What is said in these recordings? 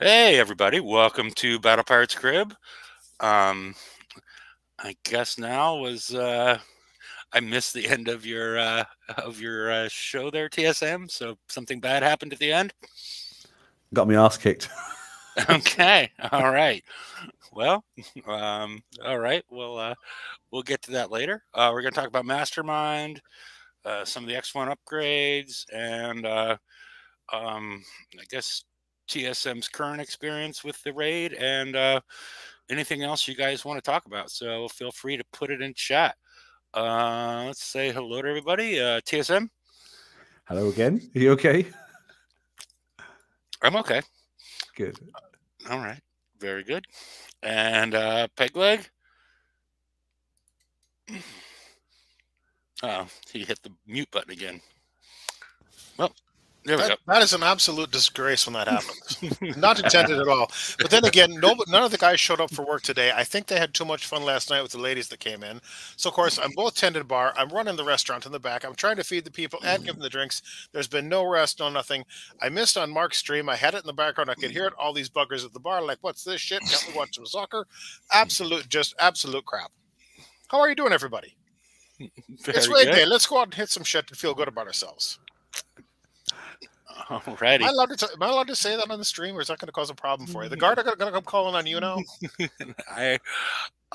Hey, everybody. Welcome to Battle Pirates Crib. Um, I guess now was uh, I missed the end of your uh, of your uh, show there, TSM. So something bad happened at the end. Got me ass kicked. okay. All right. Well, um, all right. Well, uh, we'll get to that later. Uh, we're going to talk about Mastermind, uh, some of the X1 upgrades, and uh, um, I guess TSM's current experience with the raid and uh, anything else you guys want to talk about. So feel free to put it in chat. Uh, let's say hello to everybody. Uh, TSM. Hello again. Are you okay? I'm okay. Good. All right. Very good. And uh, Pegleg. Oh, he hit the mute button again. Well, That, go. that is an absolute disgrace when that happens. Not intended at all. But then again, no, none of the guys showed up for work today. I think they had too much fun last night with the ladies that came in. So of course, I'm both tended bar. I'm running the restaurant in the back. I'm trying to feed the people and give them the drinks. There's been no rest, no nothing. I missed on Mark's stream. I had it in the background. I could hear it. All these buggers at the bar, like, "What's this shit? Can't we watch some soccer?" Absolute, just absolute crap. How are you doing, everybody? it's Very day. good. Let's go out and hit some shit and feel good about ourselves. Alrighty. Am I allowed to? T- am I allowed to say that on the stream, or is that going to cause a problem for you? The guard are going to come calling on you now. I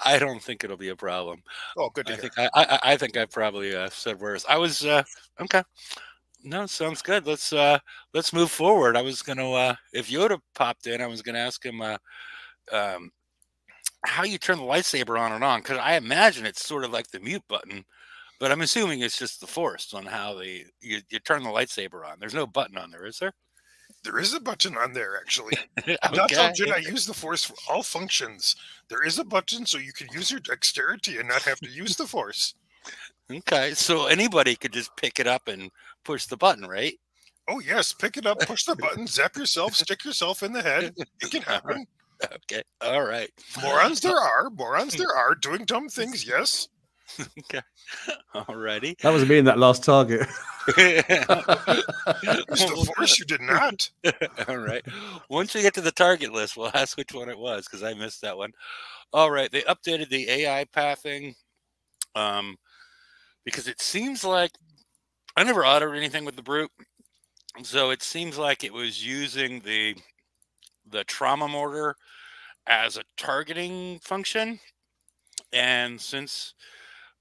I don't think it'll be a problem. Oh, good to I hear. think I, I I think I probably uh, said worse. I was uh, okay. No, sounds good. Let's uh let's move forward. I was gonna uh if Yoda popped in, I was gonna ask him uh um how you turn the lightsaber on and on because I imagine it's sort of like the mute button, but I'm assuming it's just the force on how the you, you turn the lightsaber on. There's no button on there, is there? There is a button on there, actually. Not all okay. Jedi use the Force for all functions. There is a button so you can use your dexterity and not have to use the Force. Okay, so anybody could just pick it up and push the button, right? Oh, yes. Pick it up, push the button, zap yourself, stick yourself in the head. It can happen. Okay, all right. Morons there are. Morons there are doing dumb things, yes. Okay, alrighty. That was me in that last target. Use the Force, you did not. All right. Once we get to the target list, we'll ask which one it was because I missed that one. All right. They updated the AI pathing um, because it seems like I never audited anything with the brute. So it seems like it was using the the trauma mortar as a targeting function. And since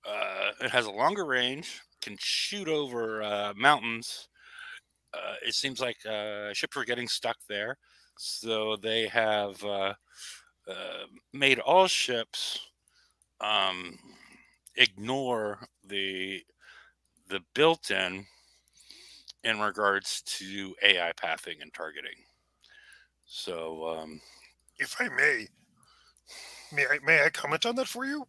uh, it has a longer range, can shoot over uh, mountains, uh, it seems like uh, ships were getting stuck there. So they have uh, uh, made all ships um, ignore the the built-in in regards to AI pathing and targeting. So um, If I may, may I, may I comment on that for you?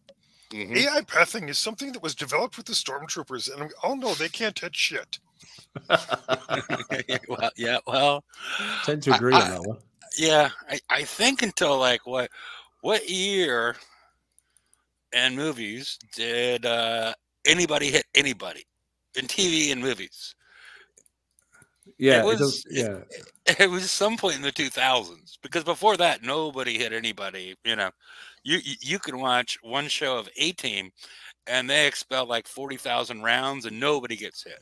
Mhm. AI pathing is something that was developed with the stormtroopers, and we all know they can't touch shit. well, yeah, well, I tend to agree I- on that one. yeah, I, I think until like what what year in movies did uh, anybody hit anybody in TV and movies? Yeah, it was- it- yeah. It was some point in the 2000s because before that nobody hit anybody. You know, you you, you can watch one show of A Team, and they expel like 40,000 rounds and nobody gets hit.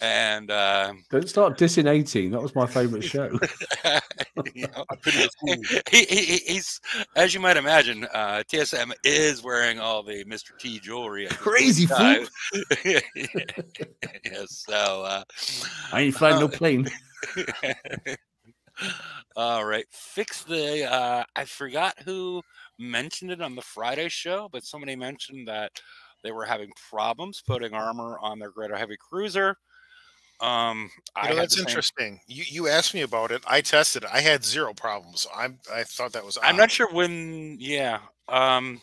And uh, Don't start dissing A Team. That was my favourite show. you know, he, he, he- he's as you might imagine, uh, TSM is wearing all the Mr. T jewelry. Crazy time. yes, so uh, I ain't flying no Uh, plane. all right, fix the. Uh, I forgot who mentioned it on the Friday show, but somebody mentioned that they were having problems putting armor on their greater heavy cruiser. Um, I You know, that's interesting. You you asked me about it. I tested it. I had zero problems. I'm I thought that was. I'm not sure when. Yeah, um,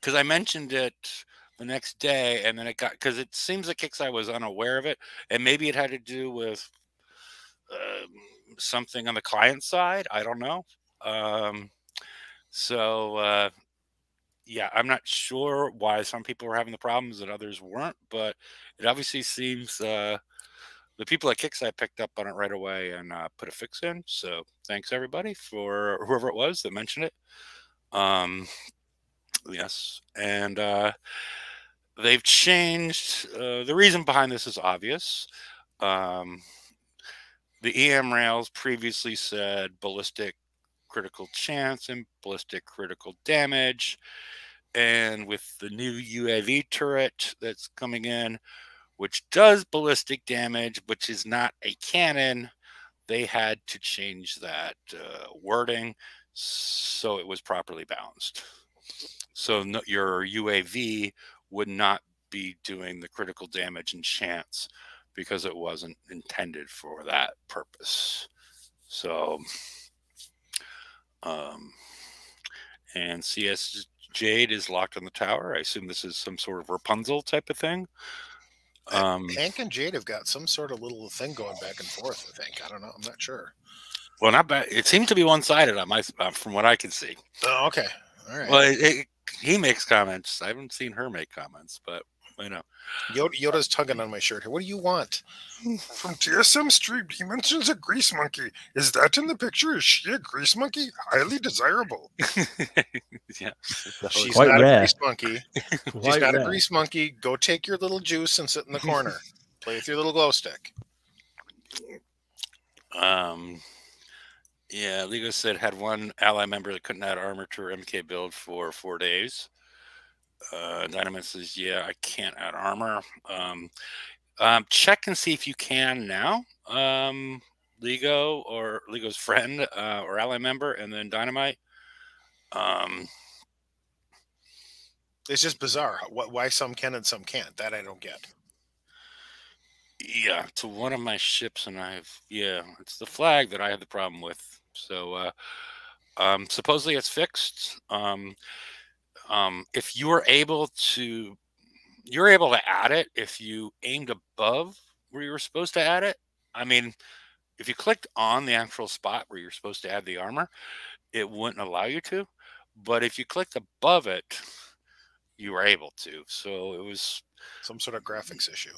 because I mentioned it the next day, and then it got because it seems that Kixeye was unaware of it, and maybe it had to do with um something on the client side. I don't know. Um, so uh, yeah, I'm not sure why some people were having the problems and others weren't, but it obviously seems uh, the people at Kixeye picked up on it right away and uh, put a fix in. So thanks everybody for whoever it was that mentioned it. Um, yes, and uh, they've changed. Uh, the reason behind this is obvious. Um, the EM rails previously said ballistic critical chance and ballistic critical damage. And with the new UAV turret that's coming in, which does ballistic damage, which is not a cannon, they had to change that uh, wording so it was properly balanced. So no, your UAV would not be doing the critical damage and chance because it wasn't intended for that purpose. So, um, and CS Jade is locked on the tower. I assume this is some sort of Rapunzel type of thing. Um, Hank and Jade have got some sort of little thing going back and forth. I think I don't know. I'm not sure. Well, not bad. It seems to be one sided on my uh, from what I can see. Oh, okay. All right. Well, it, it, he makes comments. I haven't seen her make comments, but I know. Yoda, Yoda's tugging on my shirt here. What do you want? From TSM Stream, he mentions a grease monkey. Is that in the picture? Is she a grease monkey? Highly desirable. yeah. She's Quite not rare. a grease monkey. She's Quite not a grease monkey. Go take your little juice and sit in the corner. Play with your little glow stick. Um, yeah, Lego said had one ally member that couldn't add armor to her MK build for four days. Uh, Dynamite says, "Yeah, I can't add armor. Um, um, check and see if you can now. Um, Ligo or Lego's friend uh, or ally member, and then Dynamite. Um, It's just bizarre. Wh- Why some can and some can't. That I don't get. yeah, to one of my ships, and I've yeah, it's the flag that I had the problem with. So, uh, um, supposedly it's fixed. Um, um, if you were able to, you're able to add it if you aimed above where you were supposed to add it. I mean, if you clicked on the actual spot where you're supposed to add the armor, it wouldn't allow you to. But if you clicked above it, you were able to. So it was Some sort of graphics issue.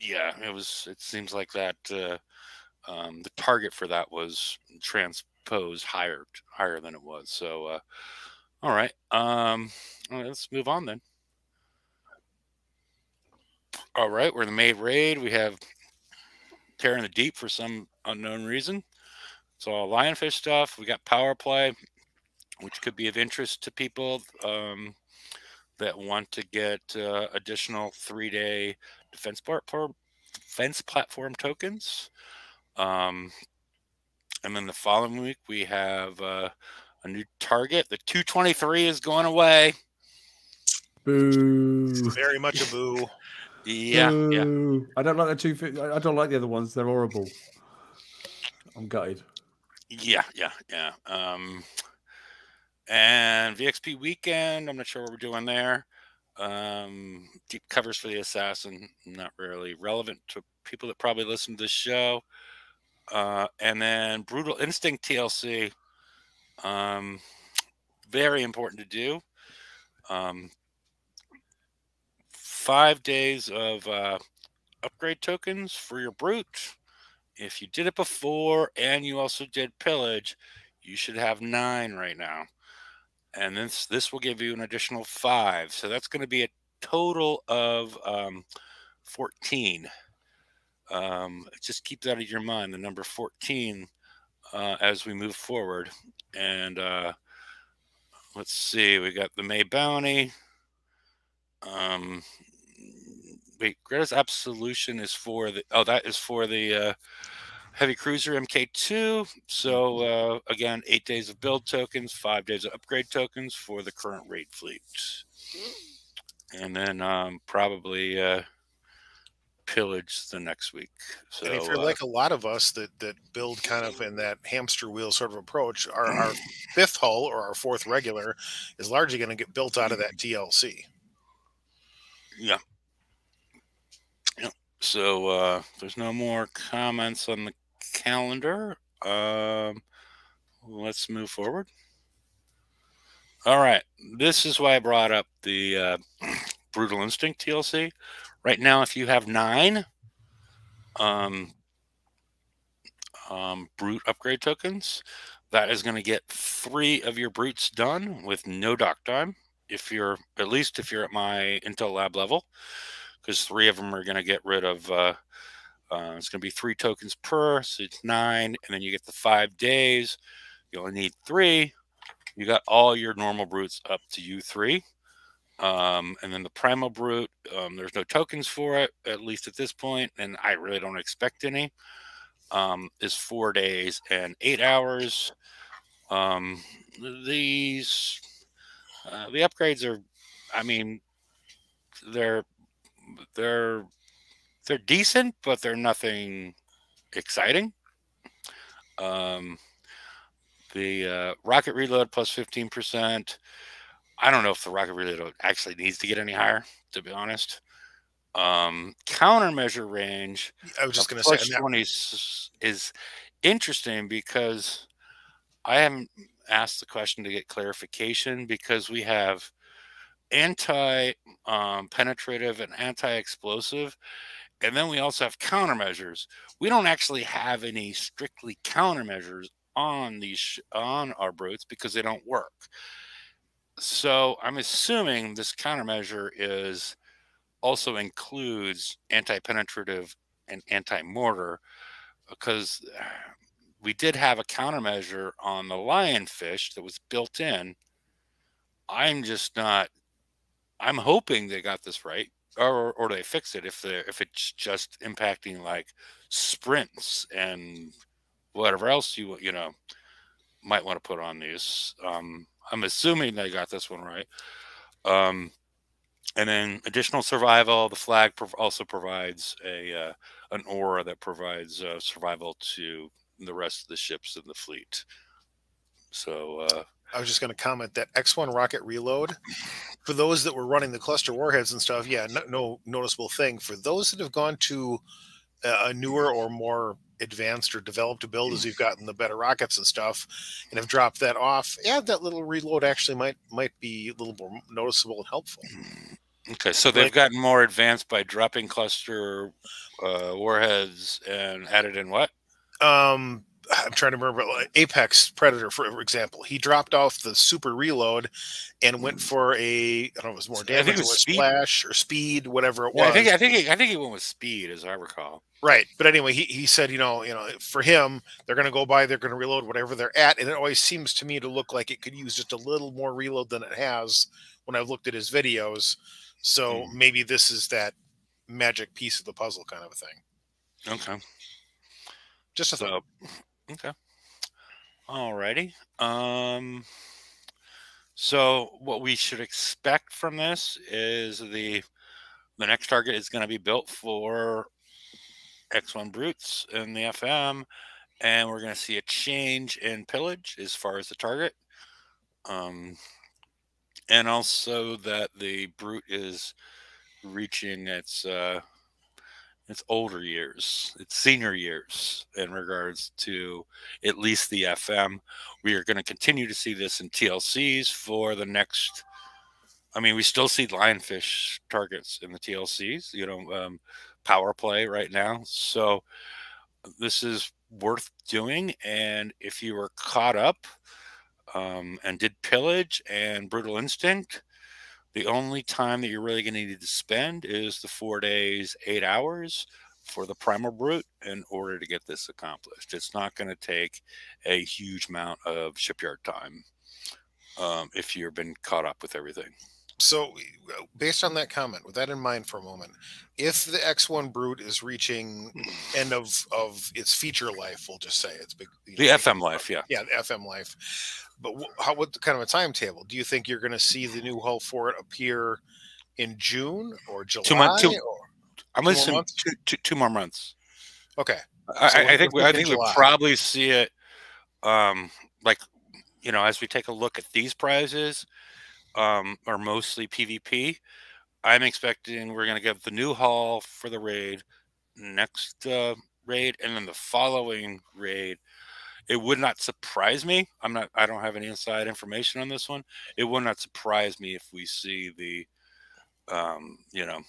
yeah it was it seems like that uh, um, the target for that was transposed higher higher than it was so uh, all right um let's move on then. All right we're in the maid raid. We have tearing the deep for some unknown reason. It's all lionfish stuff. We got power play which could be of interest to people um, that want to get uh, additional three day defense platform defense platform tokens. Um, and then the following week we have uh, a new target. The 223 is going away. Boo. Very much a boo. Yeah, yeah. I don't like the two. I I don't like the other ones. They're horrible. I'm gutted. Yeah, yeah, yeah. Um, and VXP weekend, I'm not sure what we're doing there. Um, deep covers for the assassin, not really relevant to people that probably listen to this show. Uh, and then brutal instinct TLC, um, very important to do. Um, five days of uh, upgrade tokens for your brute. If you did it before and you also did pillage, you should have nine right now. And this this will give you an additional five. So that's going to be a total of um, 14. Um, just keep that in your mind, the number 14, uh, as we move forward. And uh, let's see, we got the May Bounty. Um, wait, Greta's Absolution is for the, oh, that is for the uh, heavy cruiser MK2. So uh, again, eight days of build tokens, five days of upgrade tokens for the current raid fleet, and then um, probably uh, pillage the next week. So and if you're uh, like a lot of us that that build kind of in that hamster wheel sort of approach, our, our fifth hull or our fourth regular is largely going to get built out of that TLC. yeah. Yeah. So uh, there's no more comments on the calendar. Um, let's move forward. All right. This is why I brought up the uh, Brutal Instinct TLC. Right now, if you have nine, um, um, brute upgrade tokens. That is going to get three of your brutes done with no dock time. If you're at least if you're at my Intel Lab level, because three of them are going to get rid of. Uh, uh, it's going to be three tokens per, so it's nine, and then you get the five days. You only need three. You got all your normal brutes up to U3. Um, and then the primal brute, um, there's no tokens for it, at least at this point, and I really don't expect any. Um, is four days and eight hours. Um, these uh, the upgrades are, I mean, they're they're they're decent, but they're nothing exciting. Um, the uh, rocket reload plus fifteen percent I don't know if the rocket really actually needs to get any higher, to be honest. Um, countermeasure range. I was just going to say that is, is interesting because I haven't asked the question to get clarification because we have anti um, penetrative and anti explosive. And then we also have countermeasures. We don't actually have any strictly countermeasures on these on our brutes because they don't work. So I'm assuming this countermeasure is also includes anti-penetrative and anti-mortar because we did have a countermeasure on the lionfish that was built in. I'm just not. I'm hoping they got this right, or or they fix it if they if it's just impacting like sprints and whatever else you you know might want to put on these. Um, I'm assuming they got this one right. Um, and then additional survival. The flag also provides a uh, an aura that provides uh, survival to the rest of the ships in the fleet. So uh, I was just going to comment that X1 rocket reload for those that were running the cluster warheads and stuff. Yeah, no, no noticeable thing. For those that have gone to a newer or more advanced or developed a build as you've gotten the better rockets and stuff and have dropped that off yeah that little reload actually might might be a little more noticeable and helpful okay so they've like, gotten more advanced by dropping cluster uh, warheads and added in what um I'm trying to remember Apex Predator, for example. He dropped off the super reload and went mm. for a I don't know, it was more damage, it was splash or speed, whatever it was. Yeah, I think I think he, I think he went with speed, as I recall. Right, but anyway, he, he said, you know, you know, for him, they're going to go by, they're going to reload whatever they're at, and it always seems to me to look like it could use just a little more reload than it has when I've looked at his videos. So mm. maybe this is that magic piece of the puzzle, kind of a thing. Okay. Just a so, thought. Okay. Alrighty. Um so what we should expect from this is the the next target is going to be built for X1 brutes in the FM, and we're going to see a change in pillage as far as the target. Um, and also that the brute is reaching its uh, it's older years, it's senior years in regards to at least the FM. We are going to continue to see this in TLCs for the next. I mean, we still see lionfish targets in the TLCs, you know, um, power play right now. So this is worth doing. And if you were caught up um, and did pillage and brutal instinct, the only time that you're really going to need to spend is the four days, eight hours for the primal brute in order to get this accomplished. It's not going to take a huge amount of shipyard time um, if you've been caught up with everything. So, based on that comment, with that in mind for a moment, if the X1 Brute is reaching end of of its feature life, we'll just say it's big. The know, FM life, yeah, yeah, the FM life. But how what kind of a timetable do you think you're going to see the new hull for it appear in June or July? Two months. Two, I'm going to two, two, two more months. Okay. I, so I think I think we'll probably see it, um, like you know, as we take a look at these prizes, um, are mostly PvP. I'm expecting we're going to get the new hull for the raid next uh, raid, and then the following raid it would not surprise me. I'm not. I don't have any inside information on this one. It would not surprise me if we see the, um, you know,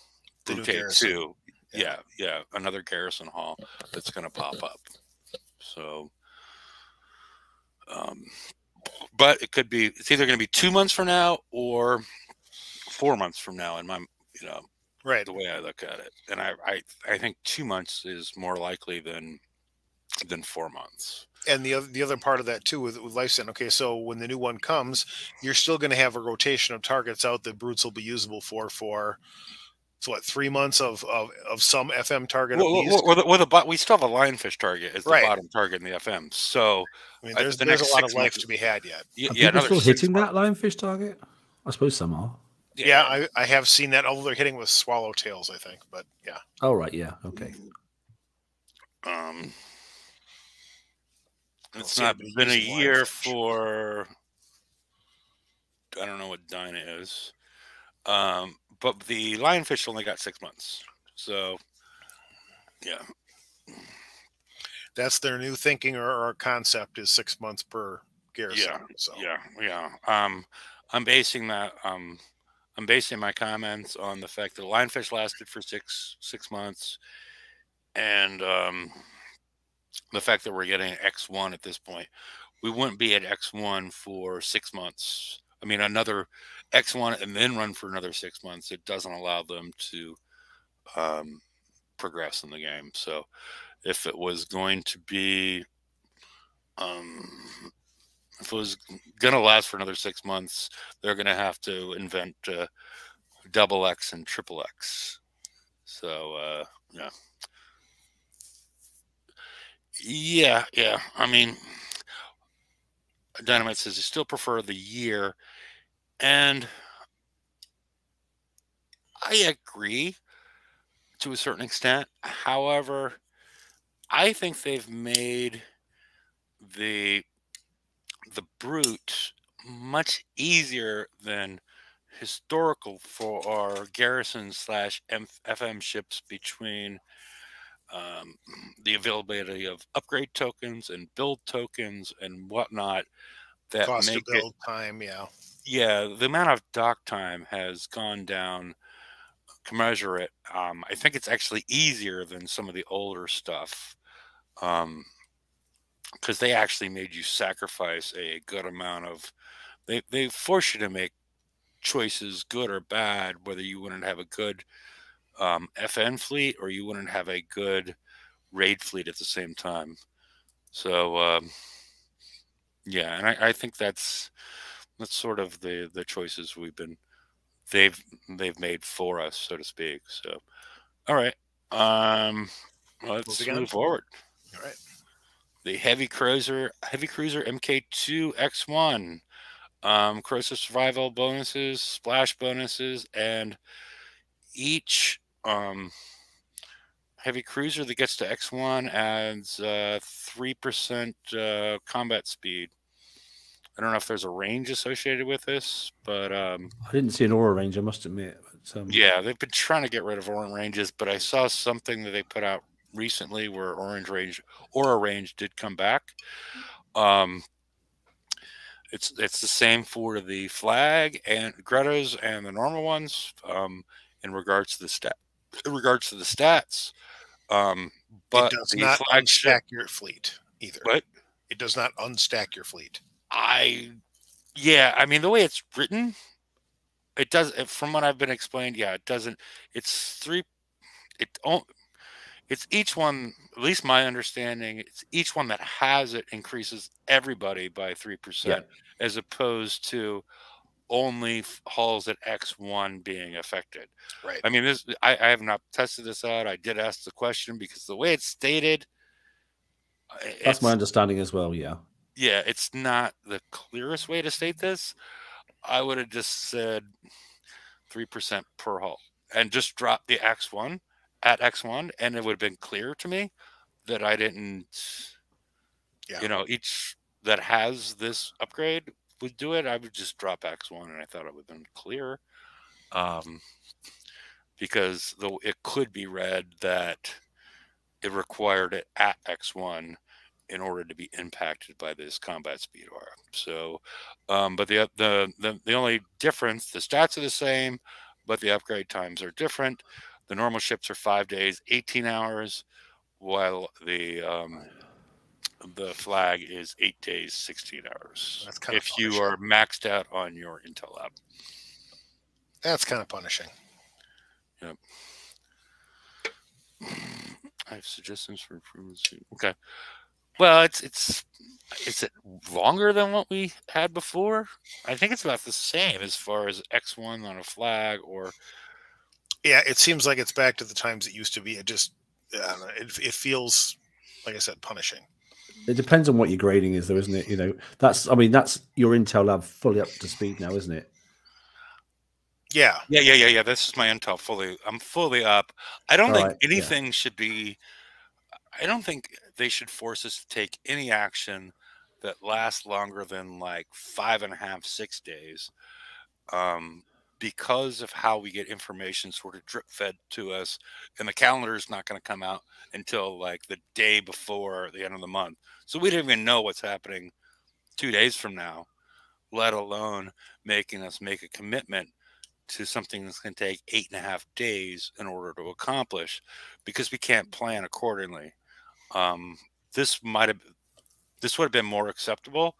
the two. Yeah. yeah, yeah, another garrison hall that's going to pop up. So, um, but it could be it's either going to be two months from now or four months from now. In my you know Right. the way I look at it, and I I, I think two months is more likely than than four months. And the other the other part of that too with, with LifeSend. Okay, so when the new one comes, you're still going to have a rotation of targets out that brutes will be usable for for. So what? Three months of of, of some FM target. Well, at least? well, well, the, well, the, we still have a lionfish target as the Right. bottom target in the FM. So I mean, I- there's the there's next a lot six of life months- to be had yet. y- Are yeah, people another still hitting months. that lionfish target? I suppose some are. Yeah, I, I have seen that. Although they're hitting with swallowtails, I think. But yeah, Oh right, yeah, okay. Um, it's see not anybody been a year lionfish. for. I don't know what Dyna is, um, but the lionfish only got six months. So, yeah, that's their new thinking or, or concept is six months per garrison. Yeah, So yeah, yeah. Um, I'm basing that. Um, I'm basing my comments on the fact that lionfish lasted for six six months, and um, the fact that we're getting X1 at this point. We wouldn't be at X1 for six months. I mean, another X1 and then run for another six months. It doesn't allow them to um, progress in the game. So, if it was going to be um, if it was going to last for another six months, they're going to have to invent uh, double X and triple X. So, uh, yeah. Yeah, yeah. I mean, Dynamite says they still prefer the year. And I agree to a certain extent. However, I think they've made the the brute much easier than historical for our garrison slash FM ships between um, the availability of upgrade tokens and build tokens and whatnot that cost to make it time. Yeah. yeah, the amount of dock time has gone down commensurate. Um, I think it's actually easier than some of the older stuff um, because they actually made you sacrifice a good amount of. They they force you to make choices, good or bad, whether you wouldn't have a good um, FM fleet or you wouldn't have a good raid fleet at the same time. So um, yeah, and I, I think that's that's sort of the the choices we've been they've they've made for us, so to speak. So, all right, um, let's on. move forward. All right. The heavy cruiser, heavy cruiser MK2 X1, um, corrosive survival bonuses, splash bonuses, and each um, heavy cruiser that gets to X1 adds uh, three percent uh, combat speed. I don't know if there's a range associated with this, but um, I didn't see an aura range, I must admit. But, um, yeah, they've been trying to get rid of orange ranges, but I saw something that they put out recently where orange range aura range did come back. Um, it's it's the same for the flag and Greta's and the normal ones um, in regards to the stat in regards to the stats. Um, but it does not flagship, unstack your fleet either. What? It does not unstack your fleet. I, yeah, I mean the way it's written, it does. From what I've been explained, yeah, it doesn't. It's three. It don't. It's each one. At least my understanding, it's each one that has it increases everybody by three percent, as opposed to only halls at X one being affected. Right. I mean, this. I, I have not tested this out. I did ask the question because the way it's stated. That's my understanding as well, yeah. Yeah, it's not the clearest way to state this. I would have just said three percent per hull and just drop the X one at X one, and it would have been clear to me that I didn't. Yeah. You know, each that has this upgrade would do it. I would just drop X one, and I thought it would have been clear. Um, because though it could be read that it required it at X one in order to be impacted by this combat speed aura. So, um, but the, the the the only difference, the stats are the same, but the upgrade times are different. The normal ships are five days, eighteen hours, while the um, the flag is eight days, 16 hours. That's kind of if you are maxed out on your Intel lab. That's kind of punishing. Yep. I have suggestions for improvements. Okay. Well, it's it's is it longer than what we had before? I think it's about the same as far as X1 on a flag or Yeah, it seems like it's back to the times it used to be. It just, I don't know, it, it feels, like I said, punishing. It depends on what your grading is, though, isn't it? You know, that's I mean, that's your Intel lab fully up to speed now, isn't it? Yeah, Yeah, yeah, yeah, yeah. This is my Intel fully. I'm fully up. I don't All think right, yeah. anything should be. I don't think they should force us to take any action that lasts longer than like five and a half, six days, um, because of how we get information sort of drip fed to us, and the calendar is not going to come out until like the day before the end of the month. So we don't even know what's happening two days from now, let alone making us make a commitment to something that's going to take eight and a half days in order to accomplish because we can't plan accordingly. Um, this might have, this would have been more acceptable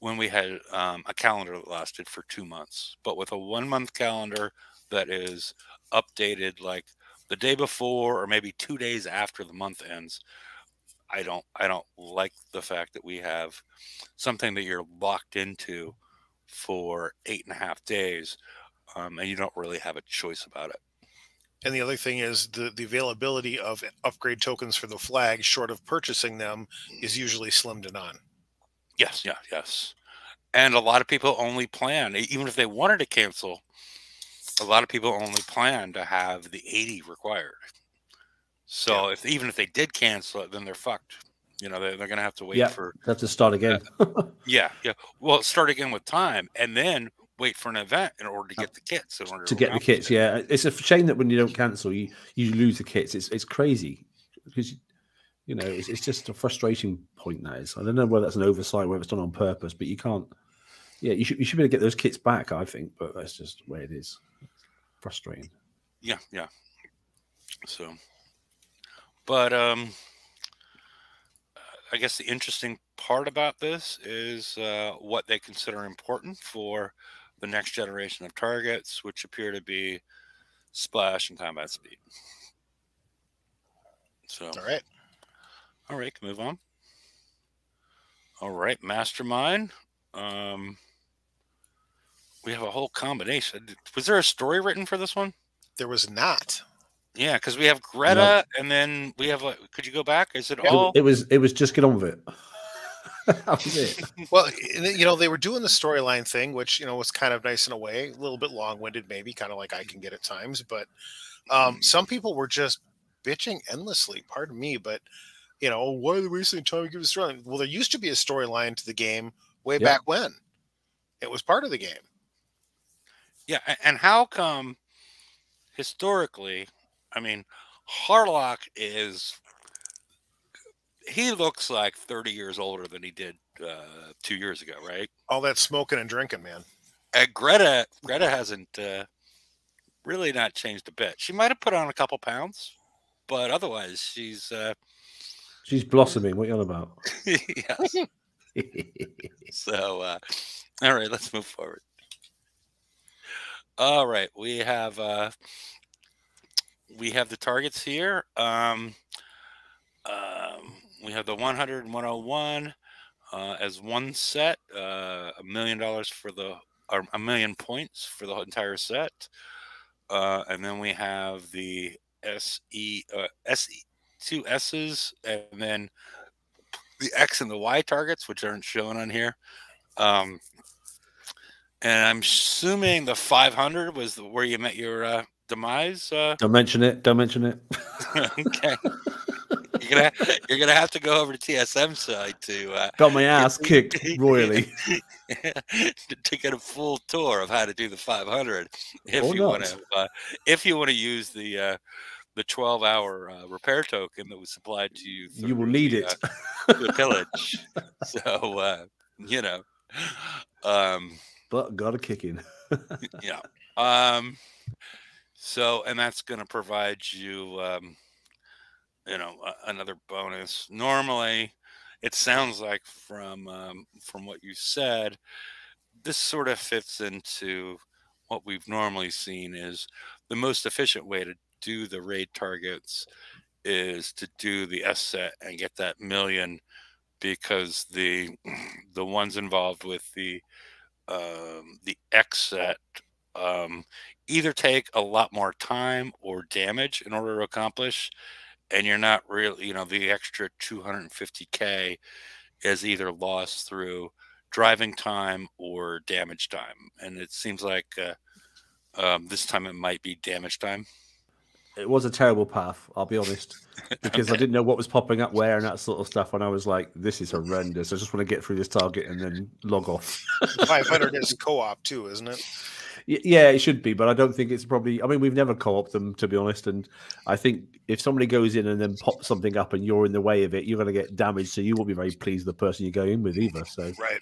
when we had um, a calendar that lasted for two months. But with a one month calendar that is updated like the day before or maybe two days after the month ends, I don't, I don't like the fact that we have something that you're locked into for eight and a half days um, and you don't really have a choice about it. And the other thing is the the availability of upgrade tokens for the flag, short of purchasing them, is mm. usually slim to none. Yes, yeah, yes. And a lot of people only plan, even if they wanted to cancel, a lot of people only plan to have the 80 required. So if even if they did cancel it, then they're fucked. You know, they're, they're going to have to wait Yeah. for, They have to start again. yeah, yeah. Well, start again with time and then wait for an event in order to get the kits. In order to get the kits. it. Yeah, it's a shame that when you don't cancel, you you lose the kits. It's it's crazy because you know it's, it's just a frustrating point. That is. I don't know whether that's an oversight, whether it's done on purpose, but you can't. Yeah, you should you should be able to get those kits back. I think, but that's just the way it is. Frustrating. Yeah, yeah. So, but um, I guess the interesting part about this is uh, what they consider important for the next generation of targets, which appear to be splash and combat speed. So, All right. all right, can move on. All right, mastermind. Um, we have a whole combination. Was there a story written for this one? There was not. Yeah, because we have Greta, and then we have. Like, could you go back? Is it It, all? it was it was just get on with it. that was it. Well, you know, they were doing the storyline thing, which you know was kind of nice in a way, a little bit long-winded, maybe, kind of like I can get at times. But um, some people were just bitching endlessly. Pardon me, but you know, why are they wasting time to give a storyline? Well, there used to be a storyline to the game way Yeah. back when. It was part of the game. Yeah, and how come historically? I mean, Harlock is. He looks like thirty years older than he did uh, two years ago, right? All that smoking and drinking, man. And Greta, Greta hasn't uh, really not changed a bit. She might have put on a couple pounds, but otherwise, she's. Uh, She's blossoming. What are you on about? yes. So, uh, all right, let's move forward. All right, we have uh, we have the targets here. Um, we have the 100 and 101 uh, as one set, uh, a million dollars for the or a million points for the entire set, uh, and then we have the SE uh, SE two S's, and then the X and the Y targets, which aren't shown on here. Um, and I'm assuming the 500 was where you met your uh, demise. Uh, Don't mention it. Don't mention it. okay, you're gonna you're gonna have to go over to TSM side to uh, Got my ass kicked royally. to, get a full tour of how to do the 500 if Or you want to uh, if you want to use the uh, the 12 hour uh, repair token that was supplied to you. You will need the, it. uh, the pillage. so uh, you know, um, but got a kick in. yeah. Um, so, and that's going to provide you, um, you know, another bonus. Normally, it sounds like from um, from what you said, this sort of fits into what we've normally seen is the most efficient way to do the raid targets is to do the S set and get that million because the the ones involved with the um, the X set um, either take a lot more time or damage in order to accomplish, and you're not really, you know, the extra 250k is either lost through driving time or damage time, and it seems like uh, um, this time it might be damage time. It was a terrible path, I'll be honest, because I didn't know what was popping up where and that sort of stuff. And I was like, "This is horrendous. I just want to get through this target and then log off." 500 is co-op too, isn't it? Y- Yeah, it should be, but I don't think it's probably. I mean, we've never co-opted them to be honest, and I think if somebody goes in and then pops something up and you're in the way of it, you're going to get damaged. So you won't be very pleased with the person you go in with either. So Right.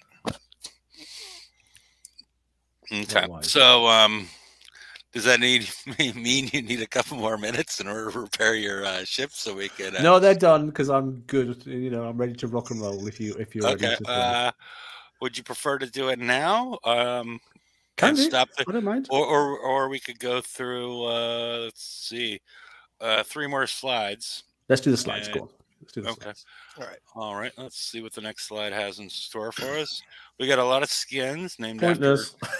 Okay. wise. So, um, does that need mean you need a couple more minutes in order to repair your uh, ship so we can? Uh, no, they're done because I'm good. You know, I'm ready to rock and roll. If you if you're Okay. ready to, Uh, would you prefer to do it now? Um, Can and do. stop the, I don't mind. or, or or we could go through. Uh, let's see, uh, three more slides. Let's do the slides. Go on. Let's do the Okay. slides. All right. All right. Let's see what the next slide has in store for us. We got a lot of skins named Pointless. after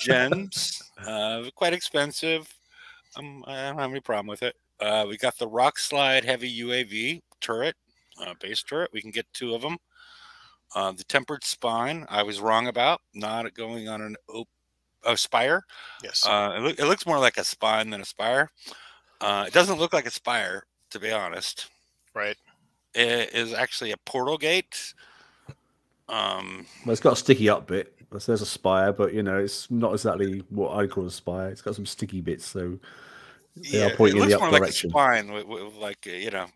gems. uh, quite expensive. Um, I don't have any problem with it. Uh, we got the Rock Slide Heavy UAV turret, uh, base turret. We can get two of them. Uh, the Tempered Spine, I was wrong about, not going on an op- a spire. Yes. Uh, it, look, it looks more like a spine than a spire. Uh, it doesn't look like a spire, to be honest. right. It is actually a portal gate. Um, Well, it's got a sticky up bit. So there's a spire, but you know, it's not exactly what I call a spire. It's got some sticky bits, so they are it pointing in looks the more up like a direction. spine with, with like uh, you know,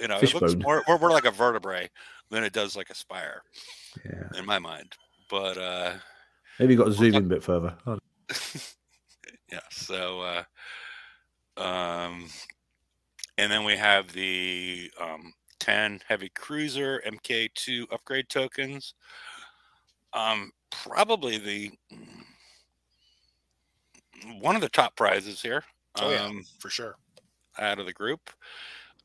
you know, it looks Fishbone. more, more more like a vertebrae than it does like a spire Yeah, in my mind. But uh, maybe you got to zoom in a bit further. Yeah, so uh, um, and then we have the um, ten heavy cruiser MK2 upgrade tokens. Um, probably the one of the top prizes here. Oh, yeah. Um, For sure. out of the group.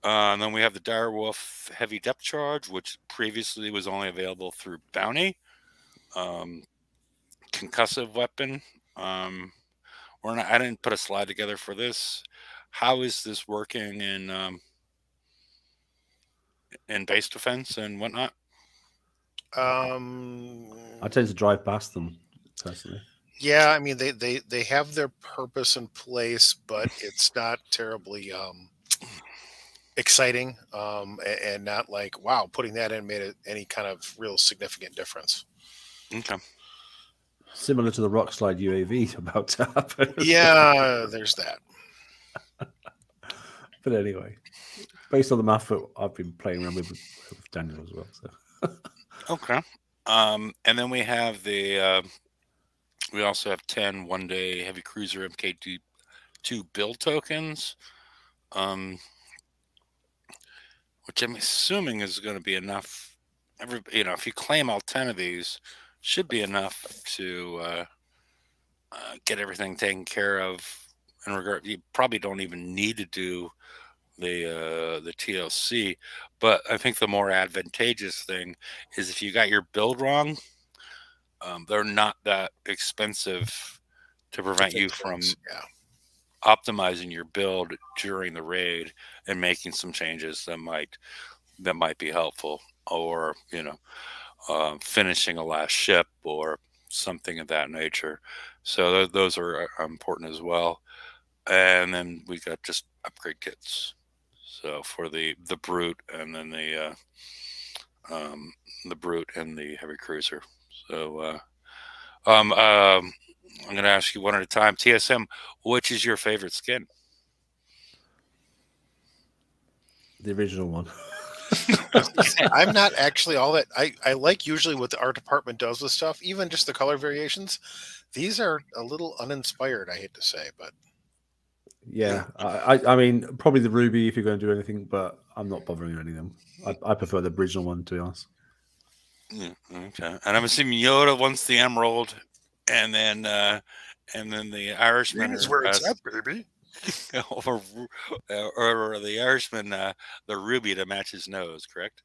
Uh, and then we have the Direwolf Heavy Depth Charge, which previously was only available through Bounty. Um, concussive weapon. Um, we're not, I didn't put a slide together for this. How is this working in um, in base defense and whatnot? Um. I tend to drive past them personally. Yeah, I mean they they they have their purpose in place, but it's not terribly um exciting um a- and not like wow putting that in made it any kind of real significant difference Okay. Similar to the rock slide UAV about to happen. yeah there's that but anyway, based on the math that I've been playing around with with Daniel as well. So Okay. Um, and then we have the uh, we also have 10 one day heavy cruiser MK2 two build tokens. Um, which I'm assuming is going to be enough. Every you know, if you claim all 10 of these, should be enough to uh, uh, get everything taken care of. In regard, you probably don't even need to do the uh, the TLC. But I think the more advantageous thing is if you got your build wrong, um, they're not that expensive to prevent you from yeah optimizing your build during the raid and making some changes that might that might be helpful or you know uh, finishing a last ship or something of that nature. So th- those are uh, important as well. And then we got just upgrade kits. So for the the brute and then the uh, um, the brute and the heavy cruiser. So uh, um, um i'm going to ask you one at a time. Tsm which is your favorite skin? the original one. i'm not actually all that i i like usually what the art department does with stuff even just the color variations these are a little uninspired i hate to say but Yeah, I, I, I mean, probably the ruby if you're going to do anything, but I'm not bothering any of them. I, I prefer the original one to be honest. Yeah, okay. And I'm assuming Yoda wants the emerald, and then uh, and then the Irishman Green is where it's at, baby. Or, or, or the Irishman uh, the ruby to match his nose, correct?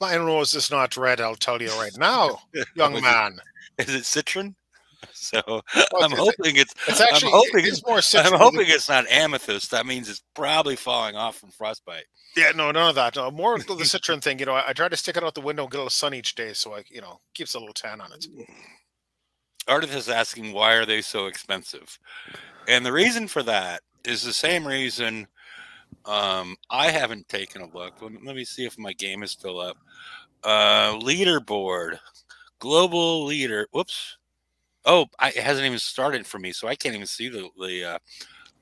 My nose is not red, I'll tell you right now, young man. Is it citron? So Well, I'm it's- hoping it's. It's actually I'm hoping it's more citron I'm hoping it's not amethyst. That means it's probably falling off from frostbite. Yeah, no, none of that. No, more of the citron thing. You know, I, I try to stick it out the window and get a little sun each day, so I, you know, keeps a little tan on it. Ardith is asking why are they so expensive, and the reason for that is the same reason. Um, I haven't taken a look. Let me, let me see if my game is still up. Uh, leaderboard, global leader. Whoops. Oh, I, it hasn't even started for me, so I can't even see the the. Uh,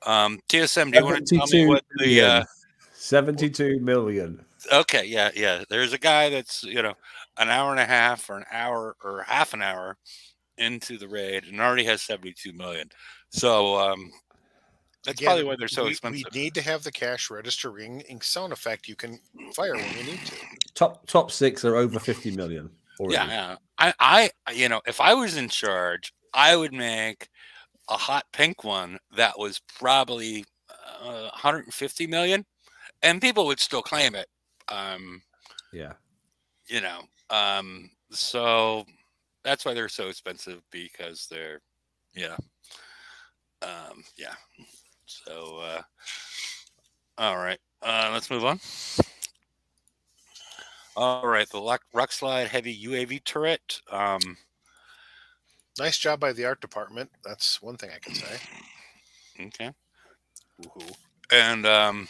um, TSM, do you want to tell me 72 what the? million. Uh, 72 million. okay, yeah, yeah. There's a guy that's you know an hour and a half or an hour or half an hour into the raid and already has 72 million. So um, that's Again, probably why they're so we, expensive. We need to have the cash register ring ink sound effect you can fire when you need to. Top top six are over 50 million already. Yeah, yeah. I, I, you know, if I was in charge, I would make a hot pink one that was probably uh, 150 million, and people would still claim it. Um, Yeah. you know, um, so that's why they're so expensive because they're, yeah, um, yeah. So, uh, all right, uh, let's move on. All right, the Rock, Rock Slide Heavy UAV turret. Um, Nice job by the art department. That's one thing I can say. Okay. Woohoo. And um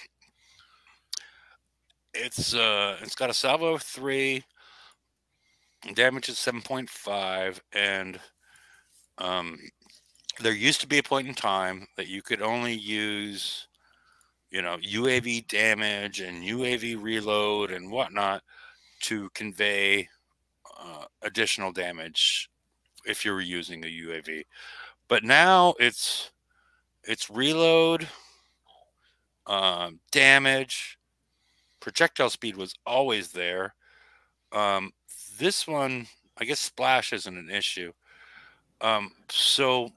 it's uh it's got a salvo of three, damage is seven point five, and um there used to be a point in time that you could only use you know UAV damage and UAV reload and whatnot to convey uh, additional damage if you were using a UAV. But now it's it's reload, um, damage, projectile speed was always there. Um, this one, I guess, splash isn't an issue. Um, so,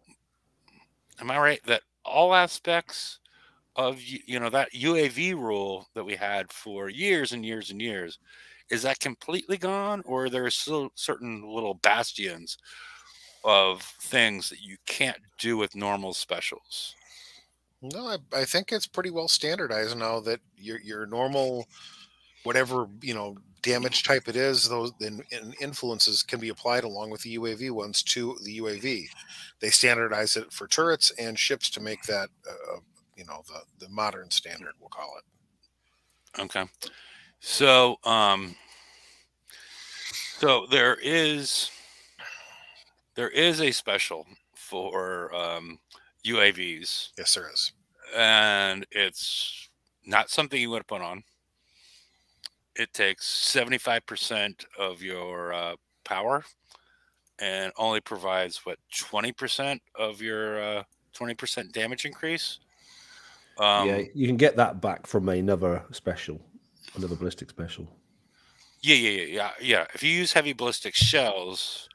am I right that all aspects of you know that UAV rule that we had for years and years and years is that completely gone, or are there still certain little bastions of things that you can't do with normal specials? No, I, I think it's pretty well standardized now that your your normal, whatever you know damage type it is, those in, in influences can be applied along with the UAV ones to the UAV. They standardize it for turrets and ships to make that uh, you know the the modern standard. We'll call it. Okay. So, um, so there is there is a special for um, UAVs, Yes, there is. and it's not something you want to put on. It takes seventy five percent of your uh, power, and only provides what twenty percent of your twenty percent damage increase. Um, yeah, you can get that back from another special, another ballistic special. Yeah, yeah, yeah, yeah, yeah. If you use heavy ballistic shells,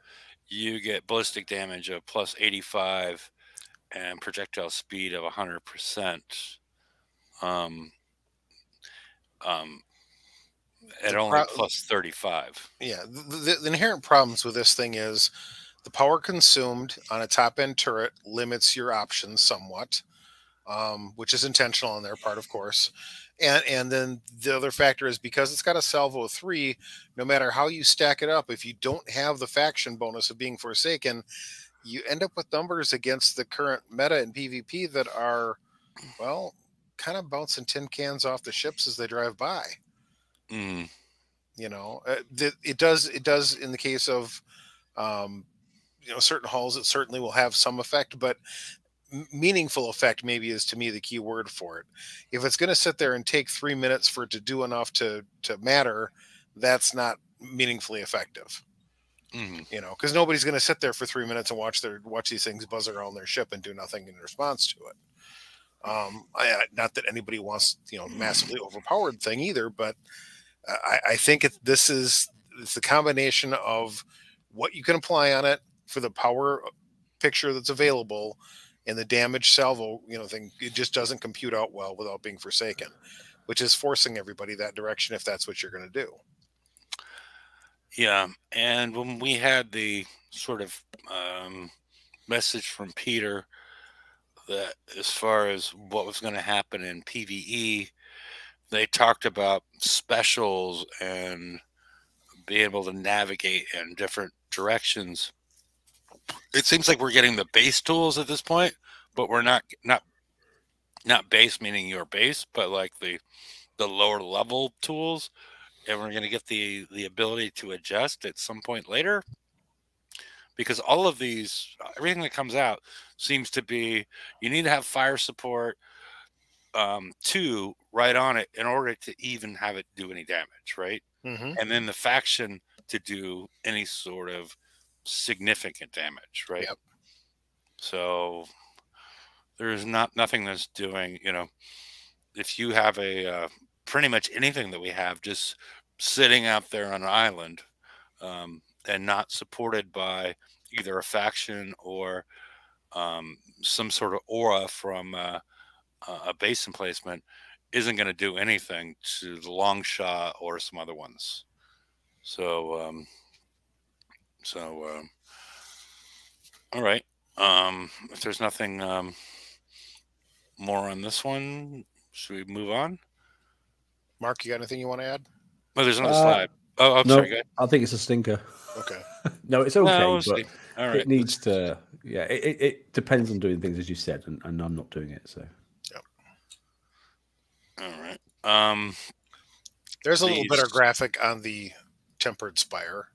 you get ballistic damage of plus 85 and projectile speed of 100%. Um, um, at only plus 35. Yeah, the, the, the inherent problems with this thing is the power consumed on a top end turret limits your options somewhat, um, which is intentional on their part, of course. And and then the other factor is because it's got a salvo three, no matter how you stack it up, if you don't have the faction bonus of being forsaken, you end up with numbers against the current meta in PvP that are, well, kind of bouncing tin cans off the ships as they drive by Mm, you know uh, it does it does in the case of um you know certain halls it certainly will have some effect but meaningful effect maybe is to me the key word for it. If it's going to sit there and take three minutes for it to do enough to to matter that's not meaningfully effective. Mm, you know because nobody's going to sit there for three minutes and watch their watch these things buzz around their ship and do nothing in response to it. Um, I, not that anybody wants you know massively overpowered thing either, but I, I think it, this is it's the combination of what you can apply on it for the power picture that's available and the damage salvo you know thing. It just doesn't compute out well without being forsaken which is forcing everybody that direction if that's what you're going to do. Yeah, and when we had the sort of um, message from Peter that as far as what was going to happen in PVE, they talked about specials and being able to navigate in different directions. It seems like we're getting the base tools at this point, but we're not not not base meaning your base, but like the the lower level tools and we're going to get the the ability to adjust at some point later because all of these everything that comes out seems to be you need to have fire support um two right on it in order to even have it do any damage right mm-hmm. and then the faction to do any sort of significant damage right Yep. so there's not nothing that's doing you know if you have a uh, pretty much anything that we have just sitting out there on an island um, and not supported by either a faction or um, some sort of aura from uh, a base emplacement isn't going to do anything to the long shot or some other ones. So, um, so, um, all right. Um, if there's nothing um, more on this one, should we move on? mark you got anything you want to add Oh, there's another Uh, slide. Oh, I'm no, sorry. Go ahead. I think it's a stinker. okay No, it's okay, No, we'll but. All right. it needs to. Yeah, it, it, it depends on doing things as you said, and, and I'm not doing it. So All right. Um, there's a little better These- graphic on the tempered spire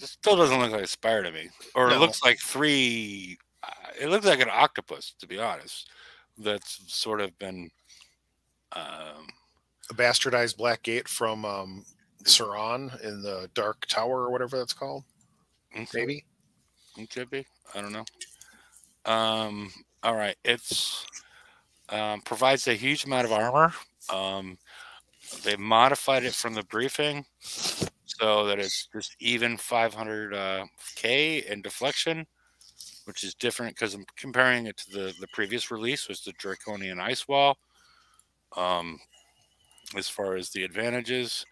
this still doesn't look like a spire to me, or it looks like three. Uh, it looks like an octopus, to be honest. That's sort of been. Um, a bastardized black gate from um Sauron in the Dark Tower or whatever that's called. Maybe. It could be. I don't know. Um, all right. It's um, provides a huge amount of armor. Um, they modified it from the briefing so that it's just even 500 uh, K in deflection, which is different because I'm comparing it to the, the previous release, was the Draconian Ice Wall. Um, as far as the advantages,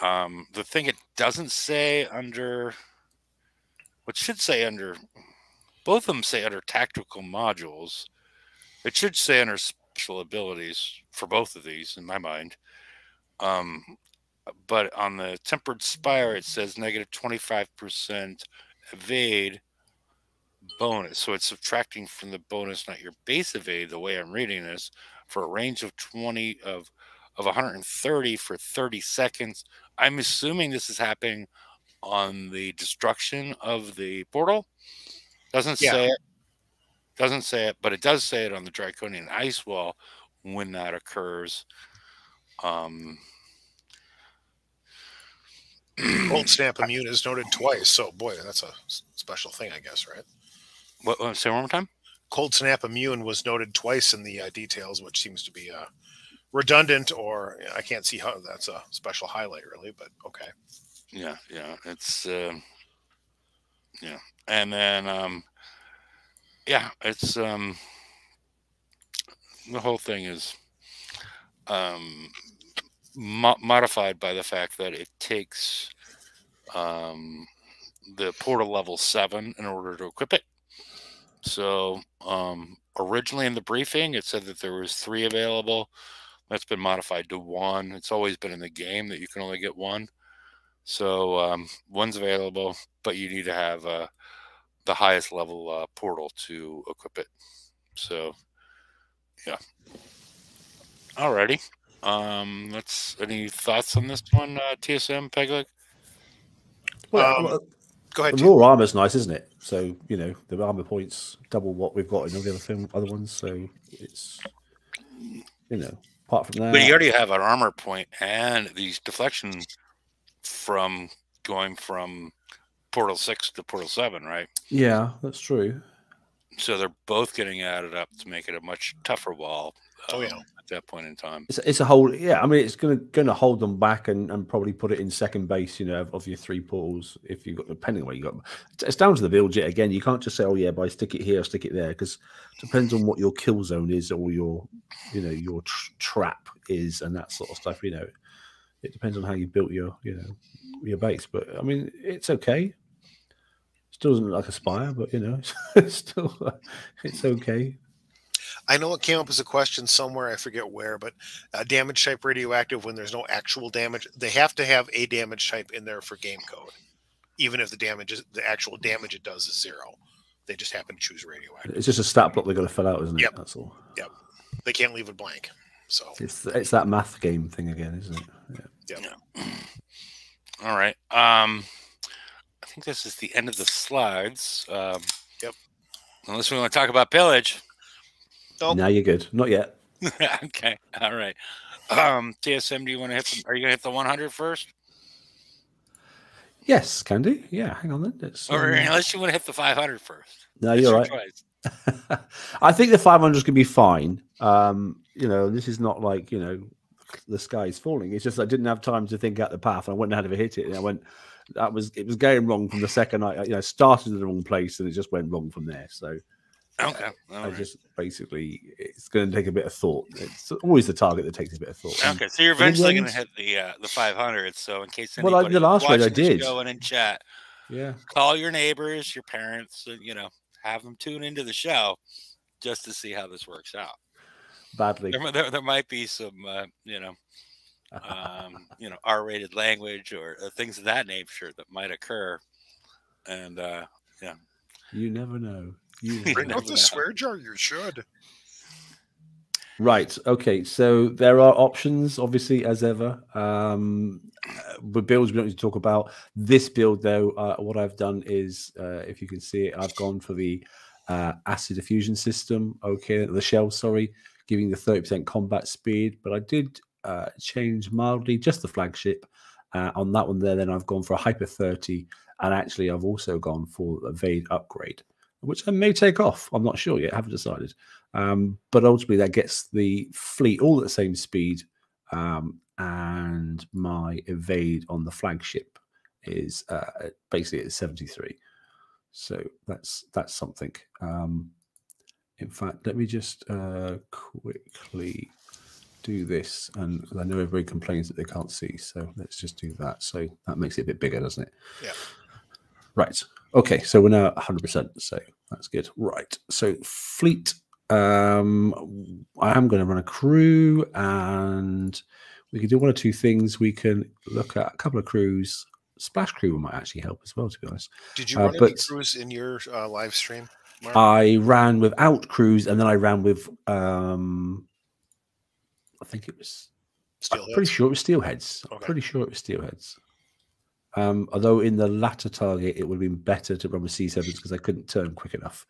um, the thing it doesn't say under what should say under both of them say under tactical modules. It should say under special abilities for both of these, in my mind. Um, but on the tempered spire, it says negative 25% evade bonus. So it's subtracting from the bonus, not your base evade, the way I'm reading this, for a range of 20 of of 130 for 30 seconds. I'm assuming this is happening on the destruction of the portal. Doesn't Yeah. say it. Doesn't say it, but it does say it on the Draconian ice wall when that occurs. Um, Cold snap immune is noted twice. So boy, that's a special thing, I guess, right? what, what, say one more time. Cold snap immune was noted twice in the uh, details, which seems to be uh, redundant, or I can't see how that's a special highlight, really. But okay, Yeah, yeah, it's um yeah, and then um, yeah, it's um, the whole thing is um, mo- modified by the fact that it takes um, the portal level seven in order to equip it. So um, originally in the briefing, it said that there was three available. That's been modified to one. It's always been in the game that you can only get one. So um, one's available, but you need to have uh, the highest level uh, portal to equip it. So, yeah. Alrighty. Um, let's. Any thoughts on this one, uh, TSM Pegleg? well, Um, well, go ahead. the Tim. raw armor's nice, isn't it? So you know the armor points double what we've got in all the other film, other ones. So it's you know apart from that, But you already have an armor point and these deflection from going from Portal Six to Portal Seven, right? yeah, that's true. So they're both getting added up to make it a much tougher wall. Oh, yeah. um, At that point in time. It's, it's a whole yeah. I mean, it's gonna gonna hold them back and, and probably put it in second base. You know, of, of your three portals if you've got depending on where you got. It's- It's down to the build jet again. You can't just say, oh yeah, but I stick it here, stick it there, because depends on what your kill zone is or your you know your tr- trap is and that sort of stuff. You know, it depends on how you built your you know your base. But I mean, it's okay. Still doesn't look like a spire, but you know, it's still it's okay. I know it came up as a question somewhere. I forget where, but uh, damage type radioactive when there's no actual damage, they have to have a damage type in there for game code, even if the damage is the actual damage it does is zero. They just happen to choose radioactive. It's just a stat block they've got to fill out, isn't it? Yep. That's all. Yep. They can't leave it blank. So It's it's that math game thing again, isn't it? Yeah. All right. Um, I think this is the end of the slides. Um, Yep. Unless we want to talk about pillage. Nope. Now you're good. Not yet. okay. All right. Um, TSM, do you want to hit? The, are you going to hit the 100 first, Yes, can do. Yeah, hang on then. Let's, or um, unless you want to hit the 500 first? no, It's you're right. choice. I think the 500 is going to be fine. Um, you know, this is not like you know the sky is falling. It's just I didn't have time to think out the path, and I went and had to hit it. And I went. That was it was going wrong from the second I you know started in the wrong place, and it just went wrong from there. So Okay. all I right. just basically it's going to take a bit of thought. It's always the target that takes a bit of thought. Okay, so you're But in the eventually going to hit the uh, the 500. So in case Well, like anybody the last raid I did. go in chat, Yeah, call your neighbors, your parents, and you know, have them tune into the show just to see how this works out. badly. There, there, there might be some, uh, you know, um, you know, R-rated language or uh, things of that nature that might occur, and uh, yeah, you never know. You Bring know. out the swear jar. You should. Right. Okay. So there are options, obviously, as ever. Um, uh, with builds, we don't need to talk about this build, though. Uh, what I've done is, uh, if you can see it, I've gone for the uh, acid diffusion system. Okay, the shell. Sorry, giving the thirty percent combat speed, but I did uh, change mildly just the flagship uh, on that one. There, then I've gone for a hyper thirty, and actually, I've also gone for a Vade upgrade, which I may take off. I'm not sure yet. haven't decided. Um, but ultimately, that gets the fleet all at the same speed, um, and my evade on the flagship is uh, basically at 73. So that's that's something. Um, in fact, let me just uh, quickly do this, and I know everybody complains that they can't see, so let's just do that. So that makes it a bit bigger, doesn't it? Yeah. Right. Okay. So we're now at 100%. So that's good. Right. So fleet. Um, I am going to run a crew, and we can do one or two things. We can look at a couple of crews. Splash crew might actually help as well, to be honest. did you Uh, run any but- crews in your uh, live stream? Mark? I ran without crews, and then I ran with. um I think it was. I'm Steelheads? pretty sure it was steelheads. I'm pretty sure it was steelheads. Um, although in the latter target, it would have been better to run with C7s because I couldn't turn quick enough.